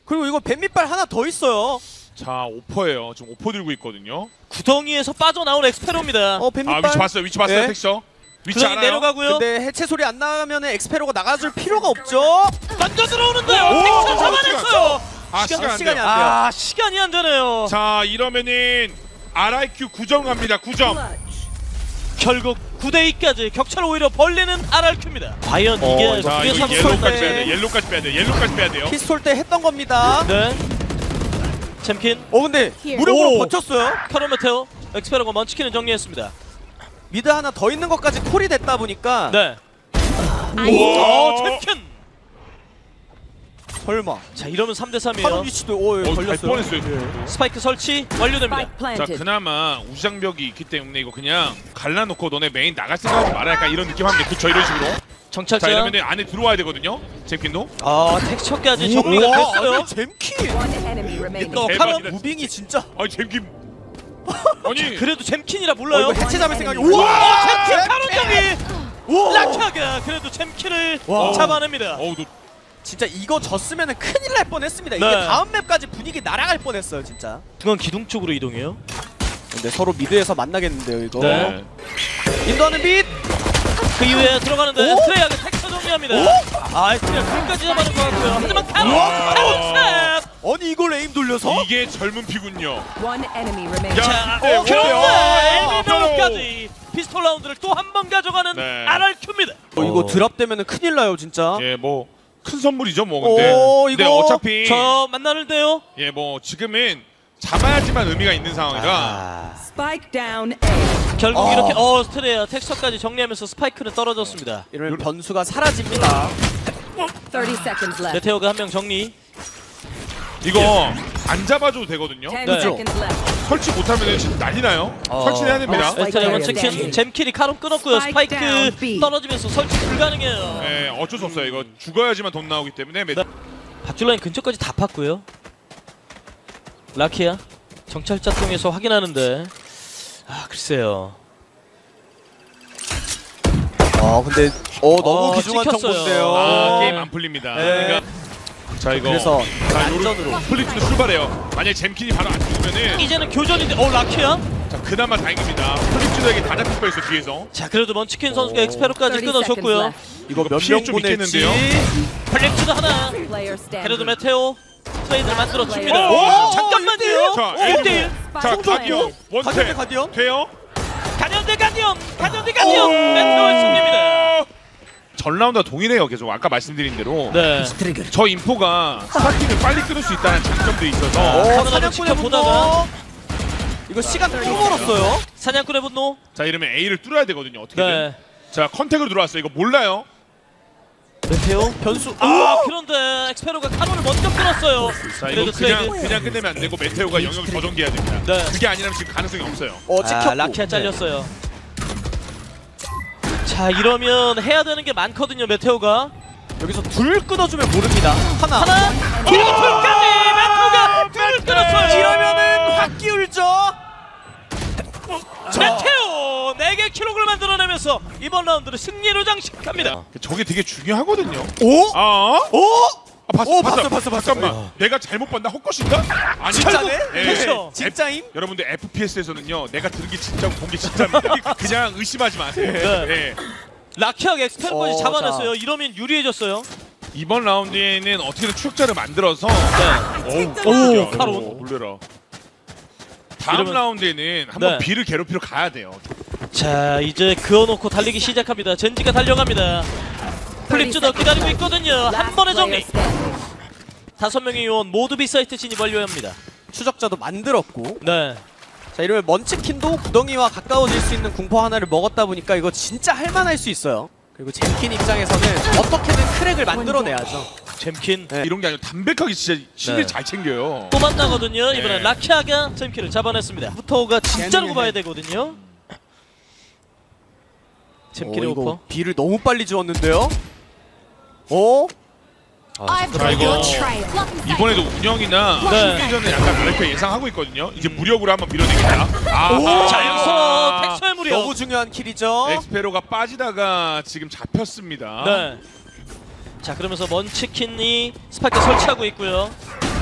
그리고 이거 뱀 이빨 하나 더 있어요. 자 Op예요. 지금 Op 들고 있거든요. 구덩이에서 빠져나온 엑스페로입니다. 어아 뱀 이빨. 위치 봤어요. 위치 봤어요 네. 텍스처. 위치 알아요? 내려가고요. 근데 해체 소리 안 나가면 엑스페로가 나가줄 필요가 없죠. 먼저 들어오는데요. 오, 텍스처 오, 잡아냈어요. 아 시간- 시간 안 시간이 돼요. 안 돼요. 아 시간이 안 되네요. 자 이러면은 RRQ 9점 갑니다. 9점. 결국 9대2까지 격차를 오히려 벌리는 RRQ입니다. 과연 이게 어, 자 두개 이거 삼수 옐로우까지 때- 빼야 돼. 옐로우까지 빼야 돼. 옐로우까지 빼야 돼요. 피스톨 때 했던 겁니다. 네. 챔킨 어 근데. 무력으로 오. 버텼어요. 카로메테오 엑스페로가 먼치킨을 정리했습니다. 미드 하나 더 있는 것까지 콜이 됐다 보니까 네. 우와. 어 챔킨. 설마 자 이러면 3대 파른 3이에요. 위치도 오 예, 어, 갈 걸렸어요. 뻔했어요. 지금. 스파이크 설치 완료됩니다. 자. 그나마 우장벽이 있기 때문에 이거 그냥 갈라놓고 너네 메인 나갈 생각하지 마라 약간 이런 느낌 돼 그쵸 이런 식으로 자 정찰자. 이러면 안에 들어와야 되거든요 잼킨도 아 텍스처까지 정리가 우와, 됐어요. 아니, 잼키 대박이다, 진짜. moving이 진짜 아니 잼킨 아니 그래도 잼킨이라 어, 몰라요. 이거 해체 잡을 생각이 우와! 우와 잼킨 카론장이 락하가 그래도 잼킨을 와. 잡아냅니다. 어우 너 진짜 이거 졌으면 큰일 날 뻔했습니다. 이게 네. 다음 map까지 분위기 날아갈 뻔했어요 진짜. 중간 기둥 쪽으로 이동해요. 근데 서로 mid에서 만나겠는데요 이거. 네. 인도하는 빛. 그 이후에 들어가는데 오? 스트레이하게 텍스처 정리합니다. 아 스트레이 불까지 잡아놓은 것 같고요. 하지만 탭. 아니 이걸 aim 돌려서? 이게 젊은 피군요 네, 그런데? 엘리베로까지 피스톨 라운드를 또 한 번 가져가는 네. RRQ입니다. 어, 이거 drop되면 큰일 나요 진짜. 예 뭐 큰 선물이죠 뭐 근데 오, 근데 이거 어차피 저 만나는데요. 예 뭐 지금은 잡아야지만 의미가 있는 상황이라 아. Spike down A. 결국 어. 이렇게 어 스트레이와 텍스처까지 정리하면서 스파이크는 떨어졌습니다. 이러면 변수가 사라집니다. 30 seconds left. 메테오가 한 명 정리. 이거 안 잡아줘도 되거든요 10 네. seconds left. 설치 못하면 진짜 난리 나요 어. 설치해야 됩니다 어, 에스테레. 잼킨이 카론 끊었고요. 스파이크. 떨어지면서 설치 불가능해요. 예 어쩔 수 없어요 이거 죽어야지만 돈 나오기 때문에 메- 네. 밧줄라인 근처까지 다 팠고요. 라키야 정찰자 통해서 확인하는데 아 글쎄요. 아 근데 어 너무 어, 귀중한 찍혔어요. 정보인데요. 아 게임 안 풀립니다. 네. 그러니까 자 이거 그래서 안전으로. 플립도 출발해요. 만약 에 잼킨이 바로 안 죽으면은 이제는 교전인데 어 라키야? 자 그나마 다행입니다. 플립즈에게 다 잡힐 뻔했어 뒤에서. 자 그래도 먼치킨 선수가 오. 엑스페로까지 30 끊어줬고요. seconds 이거 몇 명. 있겠는데요? 플렉츠도 하나. 그래도. 메테오 트레이드를 만들어 줍니다. 오! 잠깐만요. 자, 1대1 자. 가디언 one tap 가디언? 돼요? 가디언 대 가디언 가디언 대 가디언 메테오의 승리입니다. 전 라운드와 동일해요 계속 아까 말씀드린 대로 네. 저 info가 스타팅을 빨리 끊을 수 있다는 장점도 있어서 어, 카메라로 사냥꾼의. 분노. 이거 시간 또 멀었어요. 사냥꾼의 분노. 자 이러면 A를 뚫어야 되거든요 어떻게든 네. 자 contact으로 들어왔어요 이거 몰라요 메테오. 변수. 아 그런데 엑스페로가 카론을 먼저 끊었어요. 자 이거 그냥 트레이드. 그냥 끝내면 안 되고 메테오가 영역을 더 전개해야 됩니다 네. 그게 아니라면 지금 가능성이 없어요 어 아, 찍혔고. 라키아 잘렸어요. 자 이러면 해야 되는 게 많거든요 메테오가. 여기서 둘 끊어주면 모릅니다. 하나. 하나 그리고 둘까지 메테오가 둘을 끊었어요. 이러면은 확 기울죠. 메테오 4개 기록을 만들어내면서 이번 라운드를 승리로 장식합니다. 저게 되게 중요하거든요 오? 아? 오? 아 봤어 오, 봤어 봤어, 봤어, 봤어. 잠깐만 내가 잘못 봤나 헛것인가? 아니 진짜네? 예. 그렇죠. 진짜임? 여러분들 FPS에서는요 내가 들은 게 진짜고 본 게 진짜입니다 그냥 의심하지 마세요 네. 예. 라키아가 엑스페로까지 어, 잡아냈어요. 이러면 유리해졌어요. 이번 라운드에는 어떻게든 추적자를 만들어서 네. 어우 오, 카론. 오, 놀래라 다음 이러면- 라운드에는 한번 네. B를 괴롭히러 가야 돼요 자 이제 그어놓고 달리기 시작합니다. 젠지가 달려갑니다. 플립즈도 기다리고 있거든요. 한 번의 정리. 다섯 명의 요원 모두 B site 진입 완료합니다. 추적자도 만들었고. 네. 자 이러면 먼치킨도 구덩이와 가까워질 수 있는 궁포 하나를 먹었다 보니까 이거 진짜 할만할 수 있어요. 그리고 잼킨 입장에서는 어떻게든 crack을 만들어내야죠. 잼킨 네. 이런 게 아니라 담백하게 진짜 신을 네. 잘 챙겨요 또 만나거든요. 이번엔 네. 라키아가 잼킨을 잡아냈습니다. 부터가 진짜로 봐야 해. 되거든요. 이거 오퍼. B를 너무 빨리 지웠는데요. 어? 자 이거 이번에도 운영이나 네. 심리전은 약간 아르페 예상하고 있거든요 이제 무력으로 한번 밀어내겠다 아, 자 여기서 텍스의 무력. 너무 중요한 kill이죠. 엑스페로가 빠지다가 지금 잡혔습니다 네. 자 그러면서 먼치킨이 스파이크 설치하고 있고요.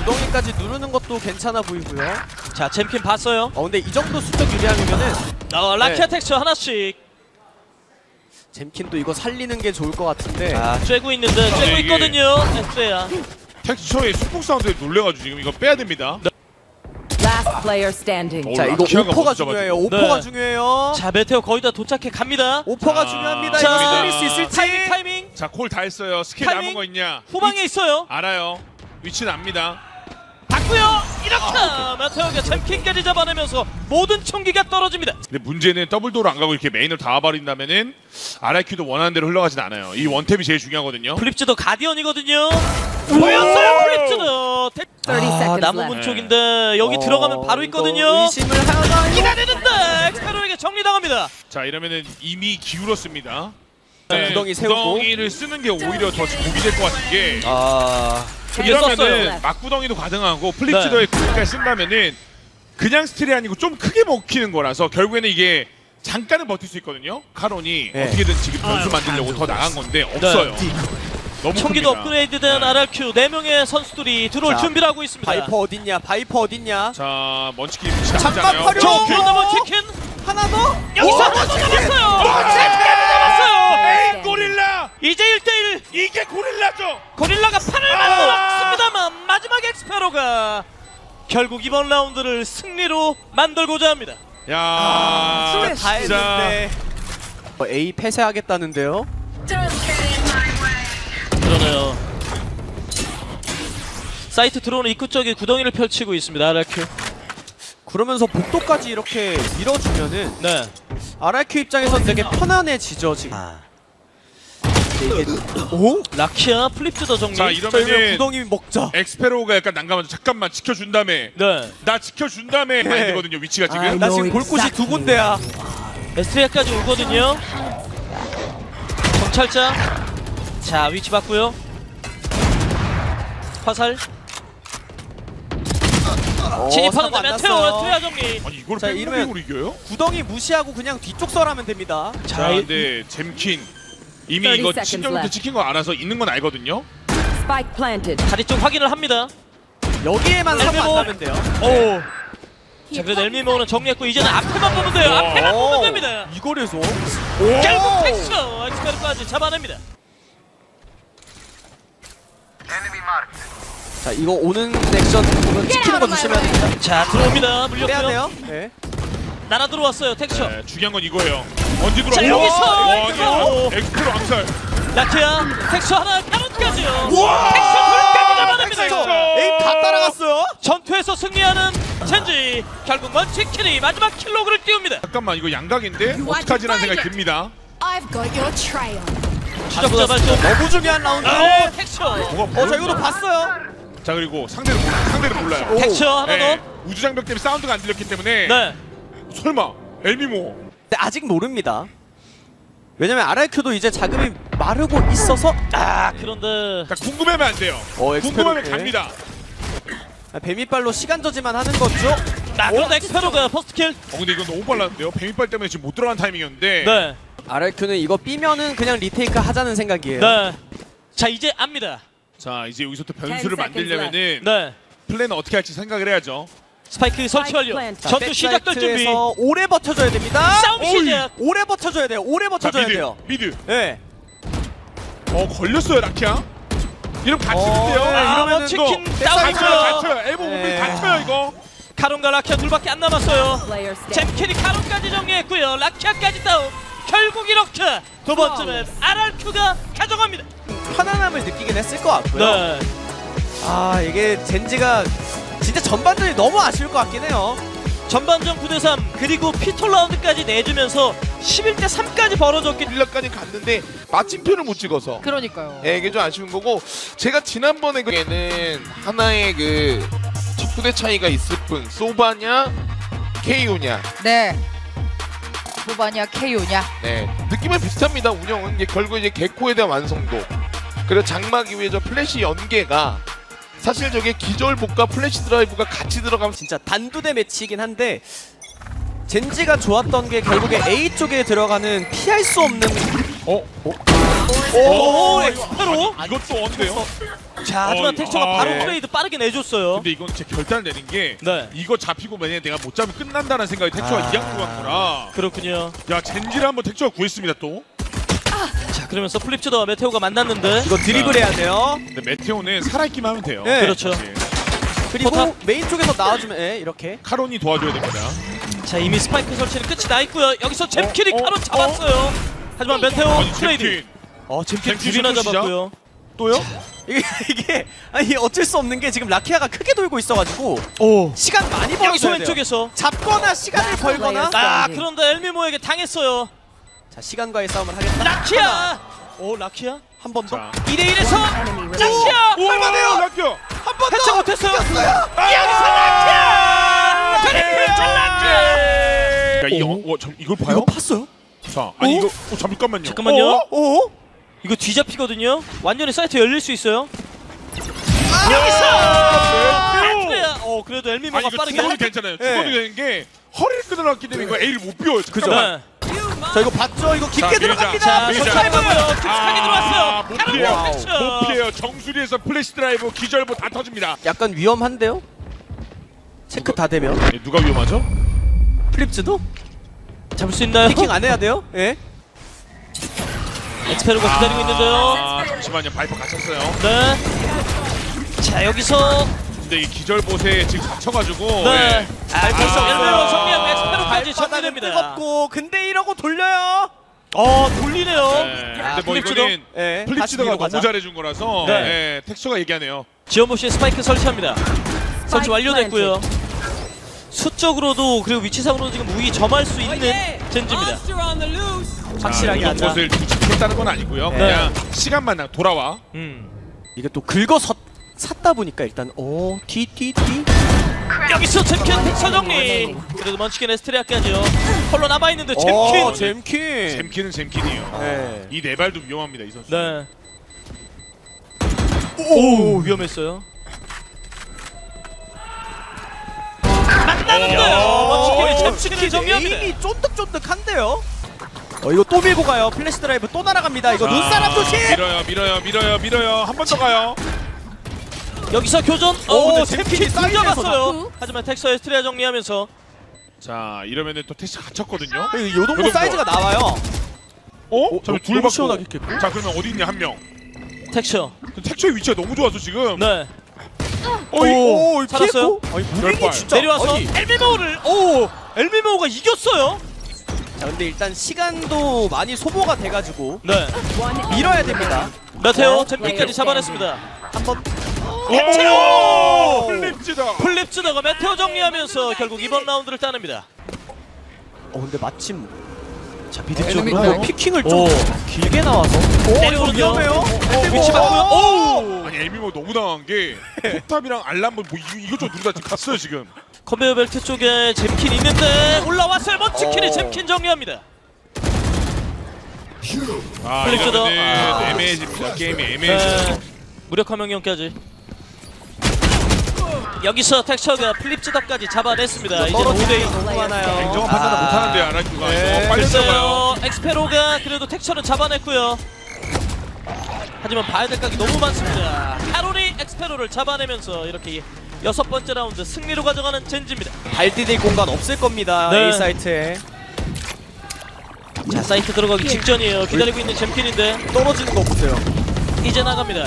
구덩이까지 누르는 것도 괜찮아 보이고요. 자 잼킨 봤어요. 어 근데 이 정도 수적 유리함이면은 어, 라키아 네. 텍스처 하나씩. 잼킨도 이거 살리는 게 좋을 것 같은데. 자 쬐고 있는데 쬐고 이게- 있거든요. 엑스야. 텍스처의 수폭 사운드에 놀래가지고 지금 이거 빼야 됩니다 Last player standing. 오, 자 이거 라키아가 오퍼가 먼저 중요해요. 오퍼가 네. 중요해요. 자 메테오 거의 다 도착해 갑니다. 오퍼가 자, 중요합니다. 자, 이거 살릴 수 있을지. 타이밍 타이밍 자 콜 다 했어요 스킬 타이밍. 남은 거 있냐 후방에 있어요. 알아요 위치는 압니다 봤고요. 이렇게 메테오가 잼킨까지 잡아내면서 모든 총기가 떨어집니다. 근데 문제는 double door로 안 가고 이렇게 메인을 다 와버린다면은 RRQ도 원하는 대로 흘러가진 않아요 이 one tap이 제일 중요하거든요 플립즈도 가디언이거든요. 보였어요 30 아, seconds 남은 left. 문 쪽인데 여기 어, 들어가면 바로 있거든요. 의심을 하나 기다리는데 엑스페로에게 정리당합니다. 자 이러면은 이미 기울었습니다 자, 구덩이 세우고. 구덩이를 쓰는 게 오히려 더 복이 될 것 같은 게 아. 이러면은. 막구덩이도 가능하고 플립즈더의 구덩이까지 쓴다면은 그냥 스틸이 아니고 좀 크게 먹히는 거라서 결국에는 이게 잠깐은 버틸 수 있거든요. 카론이 네. 어떻게든 지금 변수 만들려고 더 나간 건데 없어요 너무 총기도 큽니다. 업그레이드된 네. RRQ 4명의 선수들이 들어올 자, 준비를 하고 있습니다. 바이퍼 어딨냐? 바이퍼 어딨냐? 자 먼치킨 잠깐 화려! 저 어, kill 더 먼치킨 하나 더? 여기서 오, 하나 더! 잡았어요. 잼킨까지 잡았어요. 에이 고릴라 이제 1대1 이게 고릴라죠 고릴라가 판을 아! 만들었습니다만 마지막 엑스페로가 결국 이번 라운드를 승리로 만들고자 합니다. 야 수에 다 했는데 어, A 폐쇄하겠다는데요? 그러네요. 사이트 들어오는 입구 쪽에 구덩이를 펼치고 있습니다. RRQ. 그러면서 복도까지 이렇게 밀어주면은 네. RRQ 입장에선 되게 편안해지죠 지금. 이게 오? 라키아 플립즈더 정리. 자자 이러면 구덩이 먹자. 엑스페로가 약간 난감하죠 잠깐만 지켜준 다음에 네. 나 지켜준 다음에 마인드거든요 위치가 지금 나 지금 볼 곳이 두 군데야. 에스트리아까지 오거든요. 정찰자. 자 위치 봤고요. 화살. 어, 사고 안 메테오 났어요. 트리아 정리. 아니 이걸 자, back moving으로 이겨요? 구덩이 무시하고 그냥 뒤쪽 설하면 됩니다. 자 이- 근데 잼킨 이미 30 이거 seconds 신경부터 left. 찍힌 거 알아서 있는 건 알거든요. Spike planted. 다리 쪽 확인을 합니다. 여기에만 서고 엘미모. 안 나면 돼요. 오. 자 그래도 엘미모는 정리했고 이제는 앞에만 보면 돼요. 앞에만 보면 됩니다. 이거래서 결국 텍스처 엑스페로까지 잡아냅니다. 자 이거 오는 액션 보면 찍히는 거 조심해야 됩니다. 자 들어옵니다. 빼야 물렸고요. 돼요. 네. 날아 들어왔어요. 텍스처. 네, 중요한 건 이거예요. 언제 들어와? 자, 여기서 와, 엑스페로. 암살. 라키아 텍스처 하나 카론까지요. 텍스처 둘까지 잡아냅니다. 이거. aim 다 따라갔어요. 전투에서 승리하는 젠지 결국 먼치킨이 마지막 kill log를 띄웁니다. 잠깐만 이거 양각인데 어떡하지라는 생각이 듭니다. I've got your trail. 추적자 발전. 너무 중요한 라운드. 아, 텍스처. 뭐가 어, 저 이것도 봤어요. 자 그리고 상대를 몰라, 상대를 몰라요. 텍스처 하나 네, 더. 우주 장벽 때문에 사운드가 안 들렸기 때문에 네. 설마 엘미모 근데 아직 모릅니다. 왜냐면 RRQ도 이제 자금이 마르고 있어서 아 그런데 그러니까 궁금하면 안 돼요. 어, 궁금하면 네. 갑니다. 뱀이빨로 시간 저지만 하는 거죠. 아 그런데 엑스페로가 first kill. 어 근데 이건 너무 빨랐는데요. 뱀이빨 때문에 지금 못 들어간 타이밍이었는데 네. RRQ는 이거 삐면은 그냥 retake 하자는 생각이에요. 네. 자 이제 압니다. 자 이제 여기서부터 변수를 10 seconds 만들려면은 네. 플랜은 어떻게 할지 생각을 해야죠. 스파이크 설치 완료. 전투 시작될 준비. 오래 버텨줘야 됩니다. 싸움 시작. 오래 버텨줘야 돼요. 오래 자 버텨줘야 mid 돼요. mid. 네. 어 걸렸어요 라키야. 이러면 같이 어, 는데요 네, 아, 이러면은 치킨 다쳐요. 엘보 네. 몸이 다쳐요 이거. 카론과 라키아 둘밖에 안 남았어요. 잼킬이 카론까지 정리했고요. 라키아까지 다운. 결국 이렇게 두 번째 맵 RRQ가 가져갑니다. 편안함을 느끼긴 했을 것 같고요. 네. 아 이게 젠지가 진짜 전반전이 너무 아쉬울 것 같긴 해요. 전반전 9대3 그리고 피톨 라운드까지 내주면서 11대 3까지 벌어졌기 1라까지 갔는데 마침표를 못 찍어서 그러니까요. 예, 이게 좀 아쉬운 거고 제가 지난번에 그에는 하나의 그 척부대 차이가 있을 뿐 소바냐 KO냐 네. 소바냐 케이오냐. 네 느낌은 비슷합니다 운영은 이제 결국 이제 게코에 대한 완성도 그리고 장막 이후에 저 플래시 연계가 사실 저게 기절봇과 플래시 드라이브가 같이 들어가면 진짜 단두대 매치이긴 한데 젠지가 좋았던 게 결국에 A 쪽에 들어가는 피할 수 없는 어? 오, 엑스페로. 이것도 언데요? 자, 하지만 어, 텍스처가 아, 바로 네. 트레이드 빠르게 내줬어요. 근데 이건 제 결단을 내린 게 네. 이거 잡히고 만약에 내가 못 잡으면 끝난다는 생각이 택초가 아. 이양 들어갔구나. 그렇군요. 야 젠지를 한번 택초가 구했습니다 또. 자, 그러면서 플립즈더와 메테오가 만났는데 이거 드리블 해야 돼요. 근데 메테오는 살아있기만 하면 돼요. 네. 그렇죠. 사실. 그리고 포탑. 메인 쪽에서 나와주면 예, 이렇게 카론이 도와줘야 됩니다. 자, 이미 스파이크 설치는 끝이 나 있고요. 여기서 잼킬이 어, 어, 카론 잡았어요. 하지만 메테오 아니 트레이드. 잼킨 어, 잼킬 둘이나 좀 잡았고요. 또요? 이게, 이게 아니 어쩔 수 없는 게 지금 라키아가 크게 돌고 있어가지고 오. 시간 많이 벌어줘야 돼요. 왼쪽에서 잡거나 시간을 벌거나 아, 그런데 엘미모에게 당했어요. 자 시간과의 싸움을 하겠다. 라키아. 오, 라키아? 한 번 더. 자. 2대 1에서 Enemy 라키아. 오, 할만해요. 락교. 한번 해체 더. 못했어요. 아, 여기서 라키아. 트리플 찰라키. 야, 이, 어, 어, 참, 이걸 봐요? 이거 봤어요? 자, 아니 이거 어, 잠깐만요. 잠깐만요. 어? 오? 이거 뒤잡히거든요. 완전히 사이트 열릴 수 있어요. 아, 여기서 아, 그래야. 어 그래도 엘미모가 이거 빠르게. 죽어도 괜찮아요. 네. 죽어도 되는 게 허리를 끊어놨기 때문에 이거 A를 못 비워요. 잠깐만. 네. 자 이거 봤죠? 이거 깊게 자, 들어갑니다. 자, 밀자. 전차해봐요. 깊숙하게 들어왔어요. 못 피해요. 못 피해요. 정수리에서 플래시 드라이브 기절보 다 터집니다. 약간 위험한데요? 체크 다 되면 예, 누가 위험하죠? 플립즈도 잡을 수 있나요? 피킹 안 해야 돼요? 예. 엑스페로가 기다리고 있는데요. 아, 잠시만요. 바이퍼 갇혔어요. 네. 자 여기서 근데 이 기절봇에 지금 갇혀가지고 네. 예. 아, 벌써 아. 엘메로 정리하고 엑스페로까지 발바닥은 정리됩니다. 뜨겁고 근데 이러고 돌려요. 어 돌리네요. 네. 아, 근데 뭐? 이거는 예. 플립치더가 뒤로 너무 가자. 잘해준 거라서 네. 예, 텍스처가 얘기하네요. 지원보 씨의 스파이크 설치합니다. 설치 완료됐고요. 수적으로도 그리고 위치상으로도 지금 우위 점할 수 있는 젠지입니다. 확실하게 아, 하자. 곳을 뒤집겠다는 건 아니고요. 네. 그냥 시간만 나- 돌아와. 음. 이게 또 긁어 섰, 샀다 보니까 일단 오, 뒤, 뒤, 뒤. 여기서 잼킨 텍서 정리. 그래도 먼치킨 에스트리아까지요. 홀로 남아 있는데 오, 잼킨. 잼킨. 잼킨은 잼킨이에요. 네. 이 네 발도 위험합니다 이 선수. 네. 오 위험했어요. 만나는데요. 먼치킨이 잼킨을 정리합니다. aim이 쫀득쫀득한데요? 어 이거 또 밀고 가요. 플래시 드라이브 또 날아갑니다. 이거 자, 눈사람 조심. 밀어요 밀어요 밀어요 밀어요 한 번 더 가요 여기서 교전. 오, 어, 잼킨이 사이드에서 잡았어요. 하지만 텍스처의 스트레아 정리하면서 자 이러면은 또 택시 갇혔거든요 이 요동보. 사이즈가 나와요. 어? 어, 잠깐 너무 둘 받고 시원하게. 자 그러면 어디 있냐 한 명 텍스처. 텍스처의 위치가 너무 좋아서 지금 네. 어이 오, 살았어요? 피했고? 아니. moving이 진짜 내려와서 아니, 엘미모를 오 엘미모가 이겼어요. 자 근데 일단 시간도 많이 소모가 돼가지고 네. 밀어야 됩니다. 메테오 어? 잼킨까지 잡아냈습니다. 한번 오 플립즈더 플립즈다가 메테오 정리하면서 결국 이번 라운드를 따냅니다. 어 근데 마침 자 어, 쪽으로 peeking을 좀 오. 길게 나와서 때리거든요. 위험해요. 오, 위치. 오. 아니 엘미모 너무 당한 게 톱탑이랑 알람 뭐 이거 이것저것 누르다 지금 갔어요 지금 컨베이어 벨트 쪽에 잼킨 있는데 올라왔어요. 먼치킨이 오. 잼킨 정리합니다. 아. 이러면은 아. 애매해집니다 게임이 애매해져요 네. 무력화 명령까지. 여기서 텍스처가 플립즈더까지 잡아냈습니다. 이제 5대2 너무 많아요. 냉정한 판단을 아. 못하는데요 RRQ가 네. 빨리 잡아요 글쎄요. 엑스페로가 그래도 텍스처는 잡아냈고요. 하지만 봐야 될 각이 너무 많습니다. 카론이 엑스페로를 잡아내면서 이렇게 여섯 번째 라운드 승리로 가져가는 젠지입니다. 발 디딜 공간 없을 겁니다. 네. A 사이트에 자 사이트 들어가기 직전이에요. 기다리고 있는 잼킨인데 떨어지는 거 보세요. 이제 나갑니다.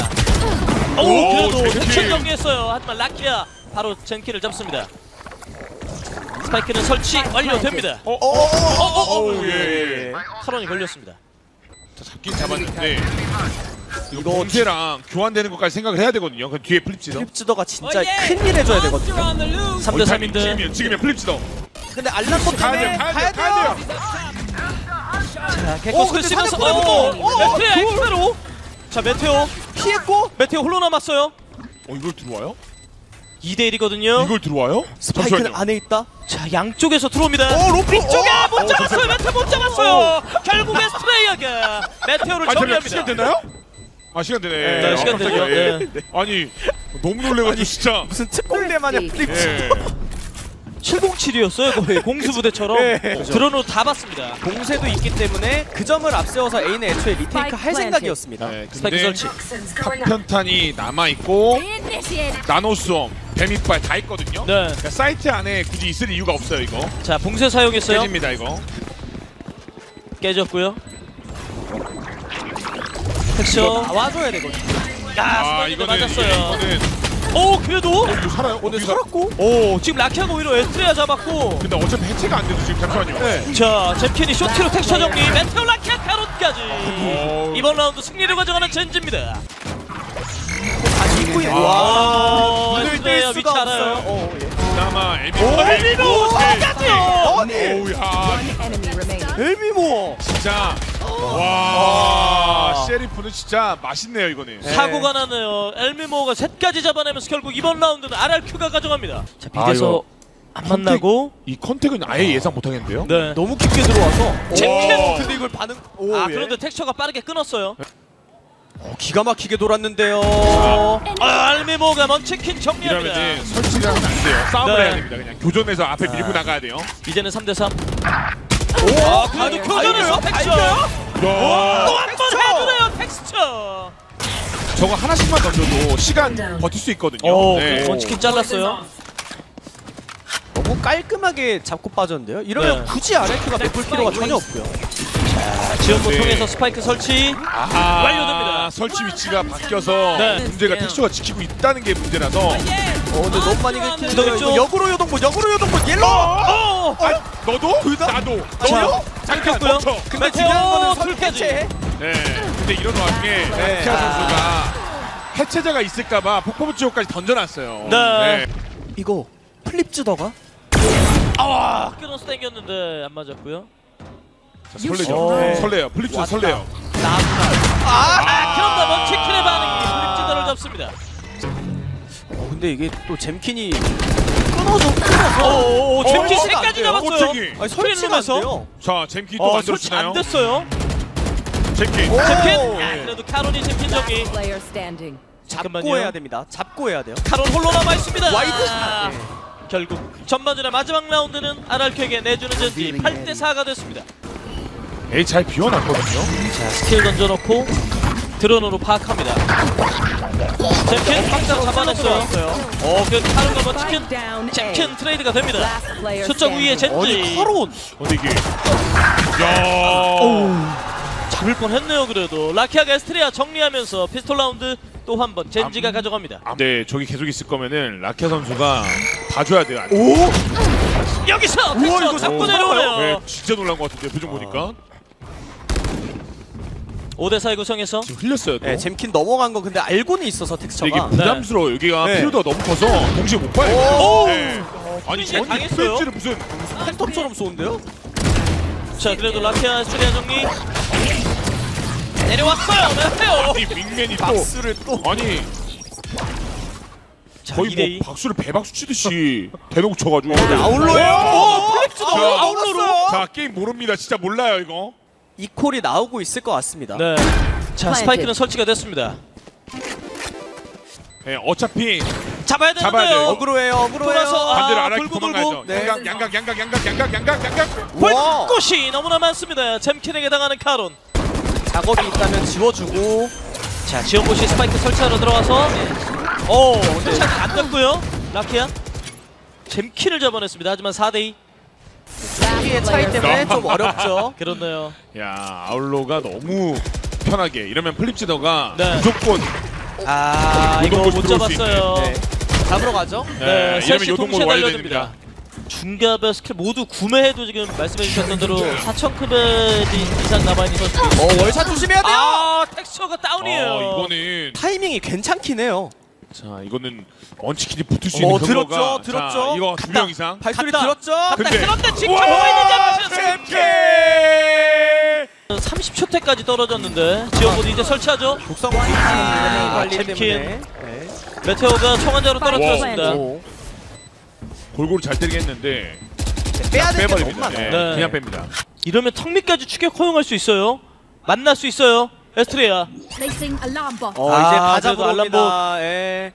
오, 오, 그래도. 득점 정리했어요. 하지만 라키아 바로 잼킨을 잡습니다. 스파이크는 설치 완료됩니다. 어? 어 어어 예, 예. 카론이 걸렸습니다. 자, 잡긴 잡았는데 이거 본태랑 교환되는 것까지 생각을 해야 되거든요 그 뒤에 플립즈더 플립즈더가 진짜 큰일 해줘야 되거든요. 3대 3인데 지금이면 지금이면 플립즈더 근데 가야 때문에 돼요 가야 돼요 가야 돼요 자, 어, 게코 근데 스치면서 사냥 어, 보내고. 어, 메테오 엑스페로. 자, 메테오. 피했고 메테오 홀로 남았어요. 어 이걸 들어와요? 2대 1이거든요. 이걸 들어와요? 스파이크는 잠시만요. 안에 있다. 자, 양쪽에서 들어옵니다. 오 로피 쪽에 못 어, 잡았어요. 메테오 못 잡았어요. 결국에 스트레이어가 메테오를 아 정리합니다. 시간 되나요? 아 시간 되네 네, 아, 시간 되죠. 깜짝이야. 네. 아니 너무 놀래가지고 진짜 무슨 특공대 마냥 플립즈. 예. 707이었어요. 거의 공수부대처럼. 네. 드론으로 다 봤습니다. 공세도 있기 때문에 그 점을 앞세워서 A는 애초에 retake 할 생각이었습니다. 네, 스파이크 설치. 파편탄이 남아있고 나노스웜 뱀이빨 다 있거든요 네. 그러니까 사이트 안에 굳이 있을 이유가 없어요 이거 자, 봉쇄 사용했어요. 깨집니다 이거 깨졌고요. 텍션. 나와줘야 되거든요. 아, 아 스파이크 이거는 맞았어요. 이거는 오, 그래도 이거 살아요? 오늘 어떻게 살았고 오, 지금 라키아가 오히려 에스트레아 잡았고 근데 어차피 해체가 안 돼도 지금 잠시만요 네. 자, 잼킨이 쇼트로 텍처 정리, 메테오 라키아. 어, 이번 라운드 승리를 가져가는 젠지입니다. 다시 입고 있는. 와, 눈을 에스트레아 뗄 위치 알아요. 없어 요. 그나마 오, 엘미노 까지요. 아니 remaining. 엘미모. 진짜 와 셰리프는 진짜 맛있네요 이거는 네. 사고가 나네요. 엘미모가 셋까지 잡아내면서 결국 이번 라운드는 RRQ가 가져갑니다. 자, 아, 비대서 이거 안 만나고 이 contact은 아예 예상 못하겠는데요? 네. 너무 깊게 들어와서. 오, 근데 이걸 반응. 오, 아, 예. 그런데 텍처가 빠르게 끊었어요. 어, 기가 막히게 돌았는데요. 아, 엘미모가 먼치킨 정리합니다. 이러면은 설치를 하면 안 돼요 싸움을 네. 해야 됩니다 그냥 교전에서 앞에 밀고 나가야 돼요 이제는 3대 3. 오, 아, 그래도 교전에서 텍처. 야, 또한 번 해주네요, 텍스처. 저거 하나씩만 던져도 시간 버틸 수 있거든요 오, 네. 먼치킨 잘랐어요. 너무 깔끔하게 잡고 빠졌는데요. 이러면 네. 굳이 RQ가 메꿀 필요가 전혀 없고요. 지원도 네. 통해서 스파이크 설치. 아, 완료됩니다. 설치 위치가 바뀌어서 네. 문제가 텍스처가 지키고 있다는 게 문제라서 어, 근데 너무 많이. 구덩이 쪽. 이거 역으로 요동보, 역으로 요동보, 옐로. 어! 아, 너도? 나도 자, 너도? 잠깐. 멈춰 근데 중요한 거는 선 둘까지. 해체. 네. 근데 이런 와중에 네. 키아 아. 선수가 해체자가 있을까봐 폭포부 지옥까지 던져놨어요 네. 이거 플립즈더가? 아, 끊어서 당겼는데 안 맞았고요. 자, 설레죠 오. 네. 설레요 왔다. 설레요 아, 그런다 먼치킨의 반응이 플립지더를 잡습니다. 어, 근데 이게 또 잼킨이 끊어서 끊어서. 오, 잼킨 설치가 안 세까지. 잡았어요. 아니, 스크린룸에서. 돼요. 자 잼키 또 어, 설치 만들어주나요? 안 됐어요. 잼킨. 오, 아, 예. 그래도 카론이 잼킨 standing. 잡고 잠깐만요. 해야 됩니다. 잡고 해야 돼요. 카론 홀로 남아 있습니다. 와이드. 아, 결국 전반전의 마지막 라운드는 RRQ에게 내주는 전지 8대 4가 됐습니다. A 잘 비워놨거든요. 자 스킬 던져놓고 드론으로 파악합니다. 잼킨 확장 잡아냈어요. 어그 카른 넘어 치킨 Spike down A. 잼킨 트레이드가 됩니다. 수적 위에. 젠지 아니 카론 어디 이게? 야. 잡을 뻔했네요. 그래도 라키아가 에스트리아 정리하면서 피스톨 라운드 또 한 번 젠지가 가져갑니다. 아, 네, 저기 계속 있을 거면은 라키아 선수가 봐줘야 돼요. 안 돼. 오 여기서 텍스처 잡고 내려오네요. 네, 진짜 놀란 것 같은데 표정 보니까 5대4의 구성에서 지금 흘렸어요. 또. 네, 잼킨 넘어간 거 근데 알고는 있어서 근데 텍스처가 이게 부담스러워. 여기가 네. 피로도가 너무 커서 동시에 못 봐요. 오! 네. 아니 이제 당했어요. 프렌지를 무슨 팬텀처럼 쏘는데요? 자 그래도 라키아 에스트리아 정리 내려왔어요. 메테오. 아니 윙맨이 또 박수를 또 아니 자 거의 2대2. 뭐 박수를 배박수 치듯이 대놓고 쳐가지고 아울러예요. 오 플렉스도 자, 아울러로. 자 게임 모릅니다. 진짜 몰라요 이거. 이 콜이 나오고 있을 것 같습니다. 네. 자 스파이크는 설치가 됐습니다. 네, 어차피 잡아야 잡아야 되는데요. 돼요. 어그로예요, 어그로예요. 돌아서 아, 반대로 알아기 돌고 도망가야죠. 돌고. 네. 양각 양각 양각 양각 양각 양각 불꽃이 너무나 많습니다. 잼킨에게 당하는 카론. 작업이 있다면 지워주고 자 지원보시 스파이크 설치하러 들어와서 오 설치하지 안 됐고요. 라키아 잼킨을 잡아냈습니다. 하지만 4대2 크기의 차이 때문에 좀 어렵죠. 그렇네요. 야 아울로가 너무 편하게 이러면 플립지더가 네. 무조건 아 요동 이거 못 잡았어요. 네. 잡으러 가죠. 네, 네, 이러면 요동으로 와야. 됩니다. 중갑의 스킬 모두 구매해도 지금 말씀해 주셨던 대로 4천 크벳 이상 남아있는 선수들이 어 월샷 조심해야 돼요. 아 텍스처가 다운이에요. 어, 이거는 타이밍이 괜찮긴 해요. 자 이거는 원치킨이 붙을 수어 있는 들었죠, 근거가 들었죠. 자, 이거 두 갔다. 명 이상. 발소리 갔다. 들었죠. 갔다. 근데- 그런데 지금 우와! 뭐가 있는지 잼킨! 30초 때까지 떨어졌는데 지원보드 이제 설치하죠. 독성 관리 잼킨. 때문에. 네. 메테오가 총한자로 떨어뜨렸습니다. 오. 골고루 잘 빼야 될 게 너무 빼버립니다. 많아요. 네, 네. 그냥 뺍니다. 이러면 턱밑까지 추격 허용할 수 있어요. 만날 수 있어요. Bot. 어 아, 이제 다 그래도 잡으러 옵니다. 예.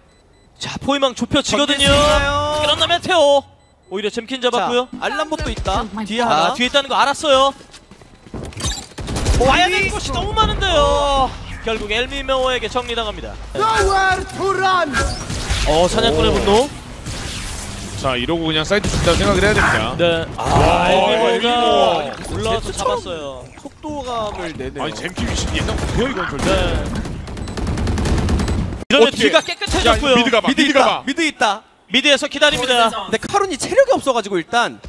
자 포위망 좁혀지거든요. 건들 수 있나요? 그런다 메테오. 오히려 잼킨 잡았고요. 자, 알람봇도 있다. 뒤에 아 하나. 뒤에 있다는 거 알았어요. 와야 될 곳이 너무 많은데요. 결국 엘미메오에게 정리당합니다. 어 사냥꾼의 분노. 자 이러고 그냥 사이트 준다고 생각을 해야 됩니다. 네. 아 와, 엘미메오가 엘미메오. 올라와서 잡았어요. 속도감을 내네요. 아니 잼키 위신 예상 못해요 이건 절대. 네. 이러면 어떻게- 뒤가 야 깨끗해졌고요. 미드 가봐. 미드 미드 있다. 가봐. 미드 있다. 미드에서 기다립니다. 근데 카론이 체력이 없어가지고 일단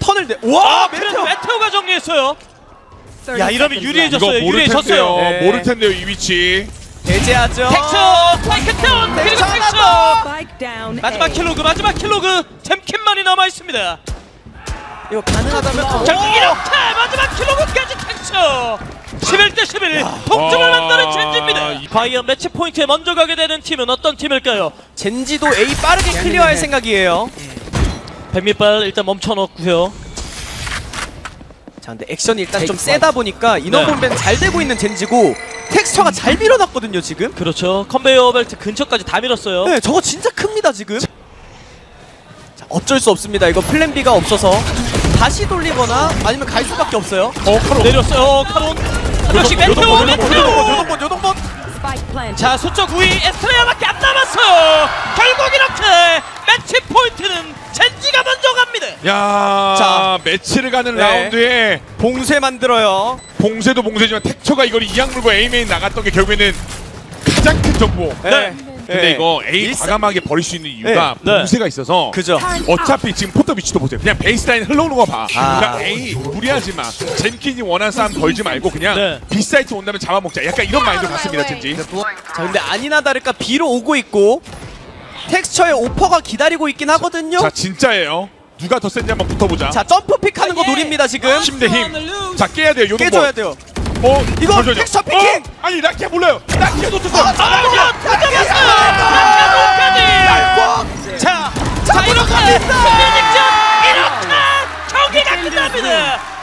턴을 내. 와와 그래도 메테오. 메테오가 정리했어요. 30야 이러면 이거 유리해졌어요. 모를 유리해졌어요. 텐데요. 네. 모를 텐데요 이 위치. 배제하죠. 텍처 스파이크 다운 그리고. Spike down 마지막 A. 킬로그 마지막 킬로그 잼킨만이 남아 있습니다. 이거 가능하다면 어, 자 이렇게 마지막 킬로그까지 텍처 11대 11 동점을 와, 만드는 젠지입니다. 이- 과연 매치 포인트에 먼저 가게 되는 팀은 어떤 팀일까요? 젠지도 A 빠르게 클리어할 생각이에요. 백미빨 일단 멈춰놓고요. 자 근데 액션이 일단 좀 세다 보니까 인원 네. 잘 되고 있는 젠지고 텍스처가 잘 밀어놨거든요 지금. 그렇죠. 컨베이어 벨트 근처까지 다 밀었어요. 네 저거 진짜 큽니다 지금. 자 어쩔 수 없습니다. 이거 plan B가 없어서 다시 돌리거나 아니면 갈 수밖에 없어요. 어 카론 내렸어요. 어 카론 메테오 메테오. 요동본 요동본. 자 수적 우위 에스트레아밖에 안 남았어요. 결국 이렇게 매치 포인트는 젠지가 먼저 갑니다. 야, 자. 매치를 가는 네. 라운드에 봉쇄 만들어요. 봉쇄도 봉쇄지만 텍처가 이걸 이악 물고 A main 나갔던 게 결국에는 가장 큰 정보. 네. 근데 네. 이거 A 일사- 과감하게 버릴 수 있는 이유가 네. 네. 봉쇄가 있어서 그죠. 어차피 지금 포탑 위치도 보세요. 그냥 베이스라인 흘러오는 거 봐. 아. 그러니까 A 무리하지 마. 잼킨이 원하는 싸움 걸지 말고 그냥 네. B 사이트 온다면 잡아먹자. 약간 이런 마인드 같습니다, 젠지. 자 근데 아니나 다를까 B로 오고 있고 텍스처의 오퍼가 기다리고 있긴 하거든요. 자 진짜예요. 누가 더 센지 한번 붙어보자. 자 점프 peek하는 거 노립니다 지금. 힘 대 힘. 자 깨야 돼요. 요동 깨줘야 돼요. 어 이거 잠시만요. 텍스처 peeking! 어? 아니 라키아 몰라요. 라키아 놓쳤어. 아, 잠깐만요. 자, 자 이렇게 승리 직전 이렇게 경기가 끝납니다.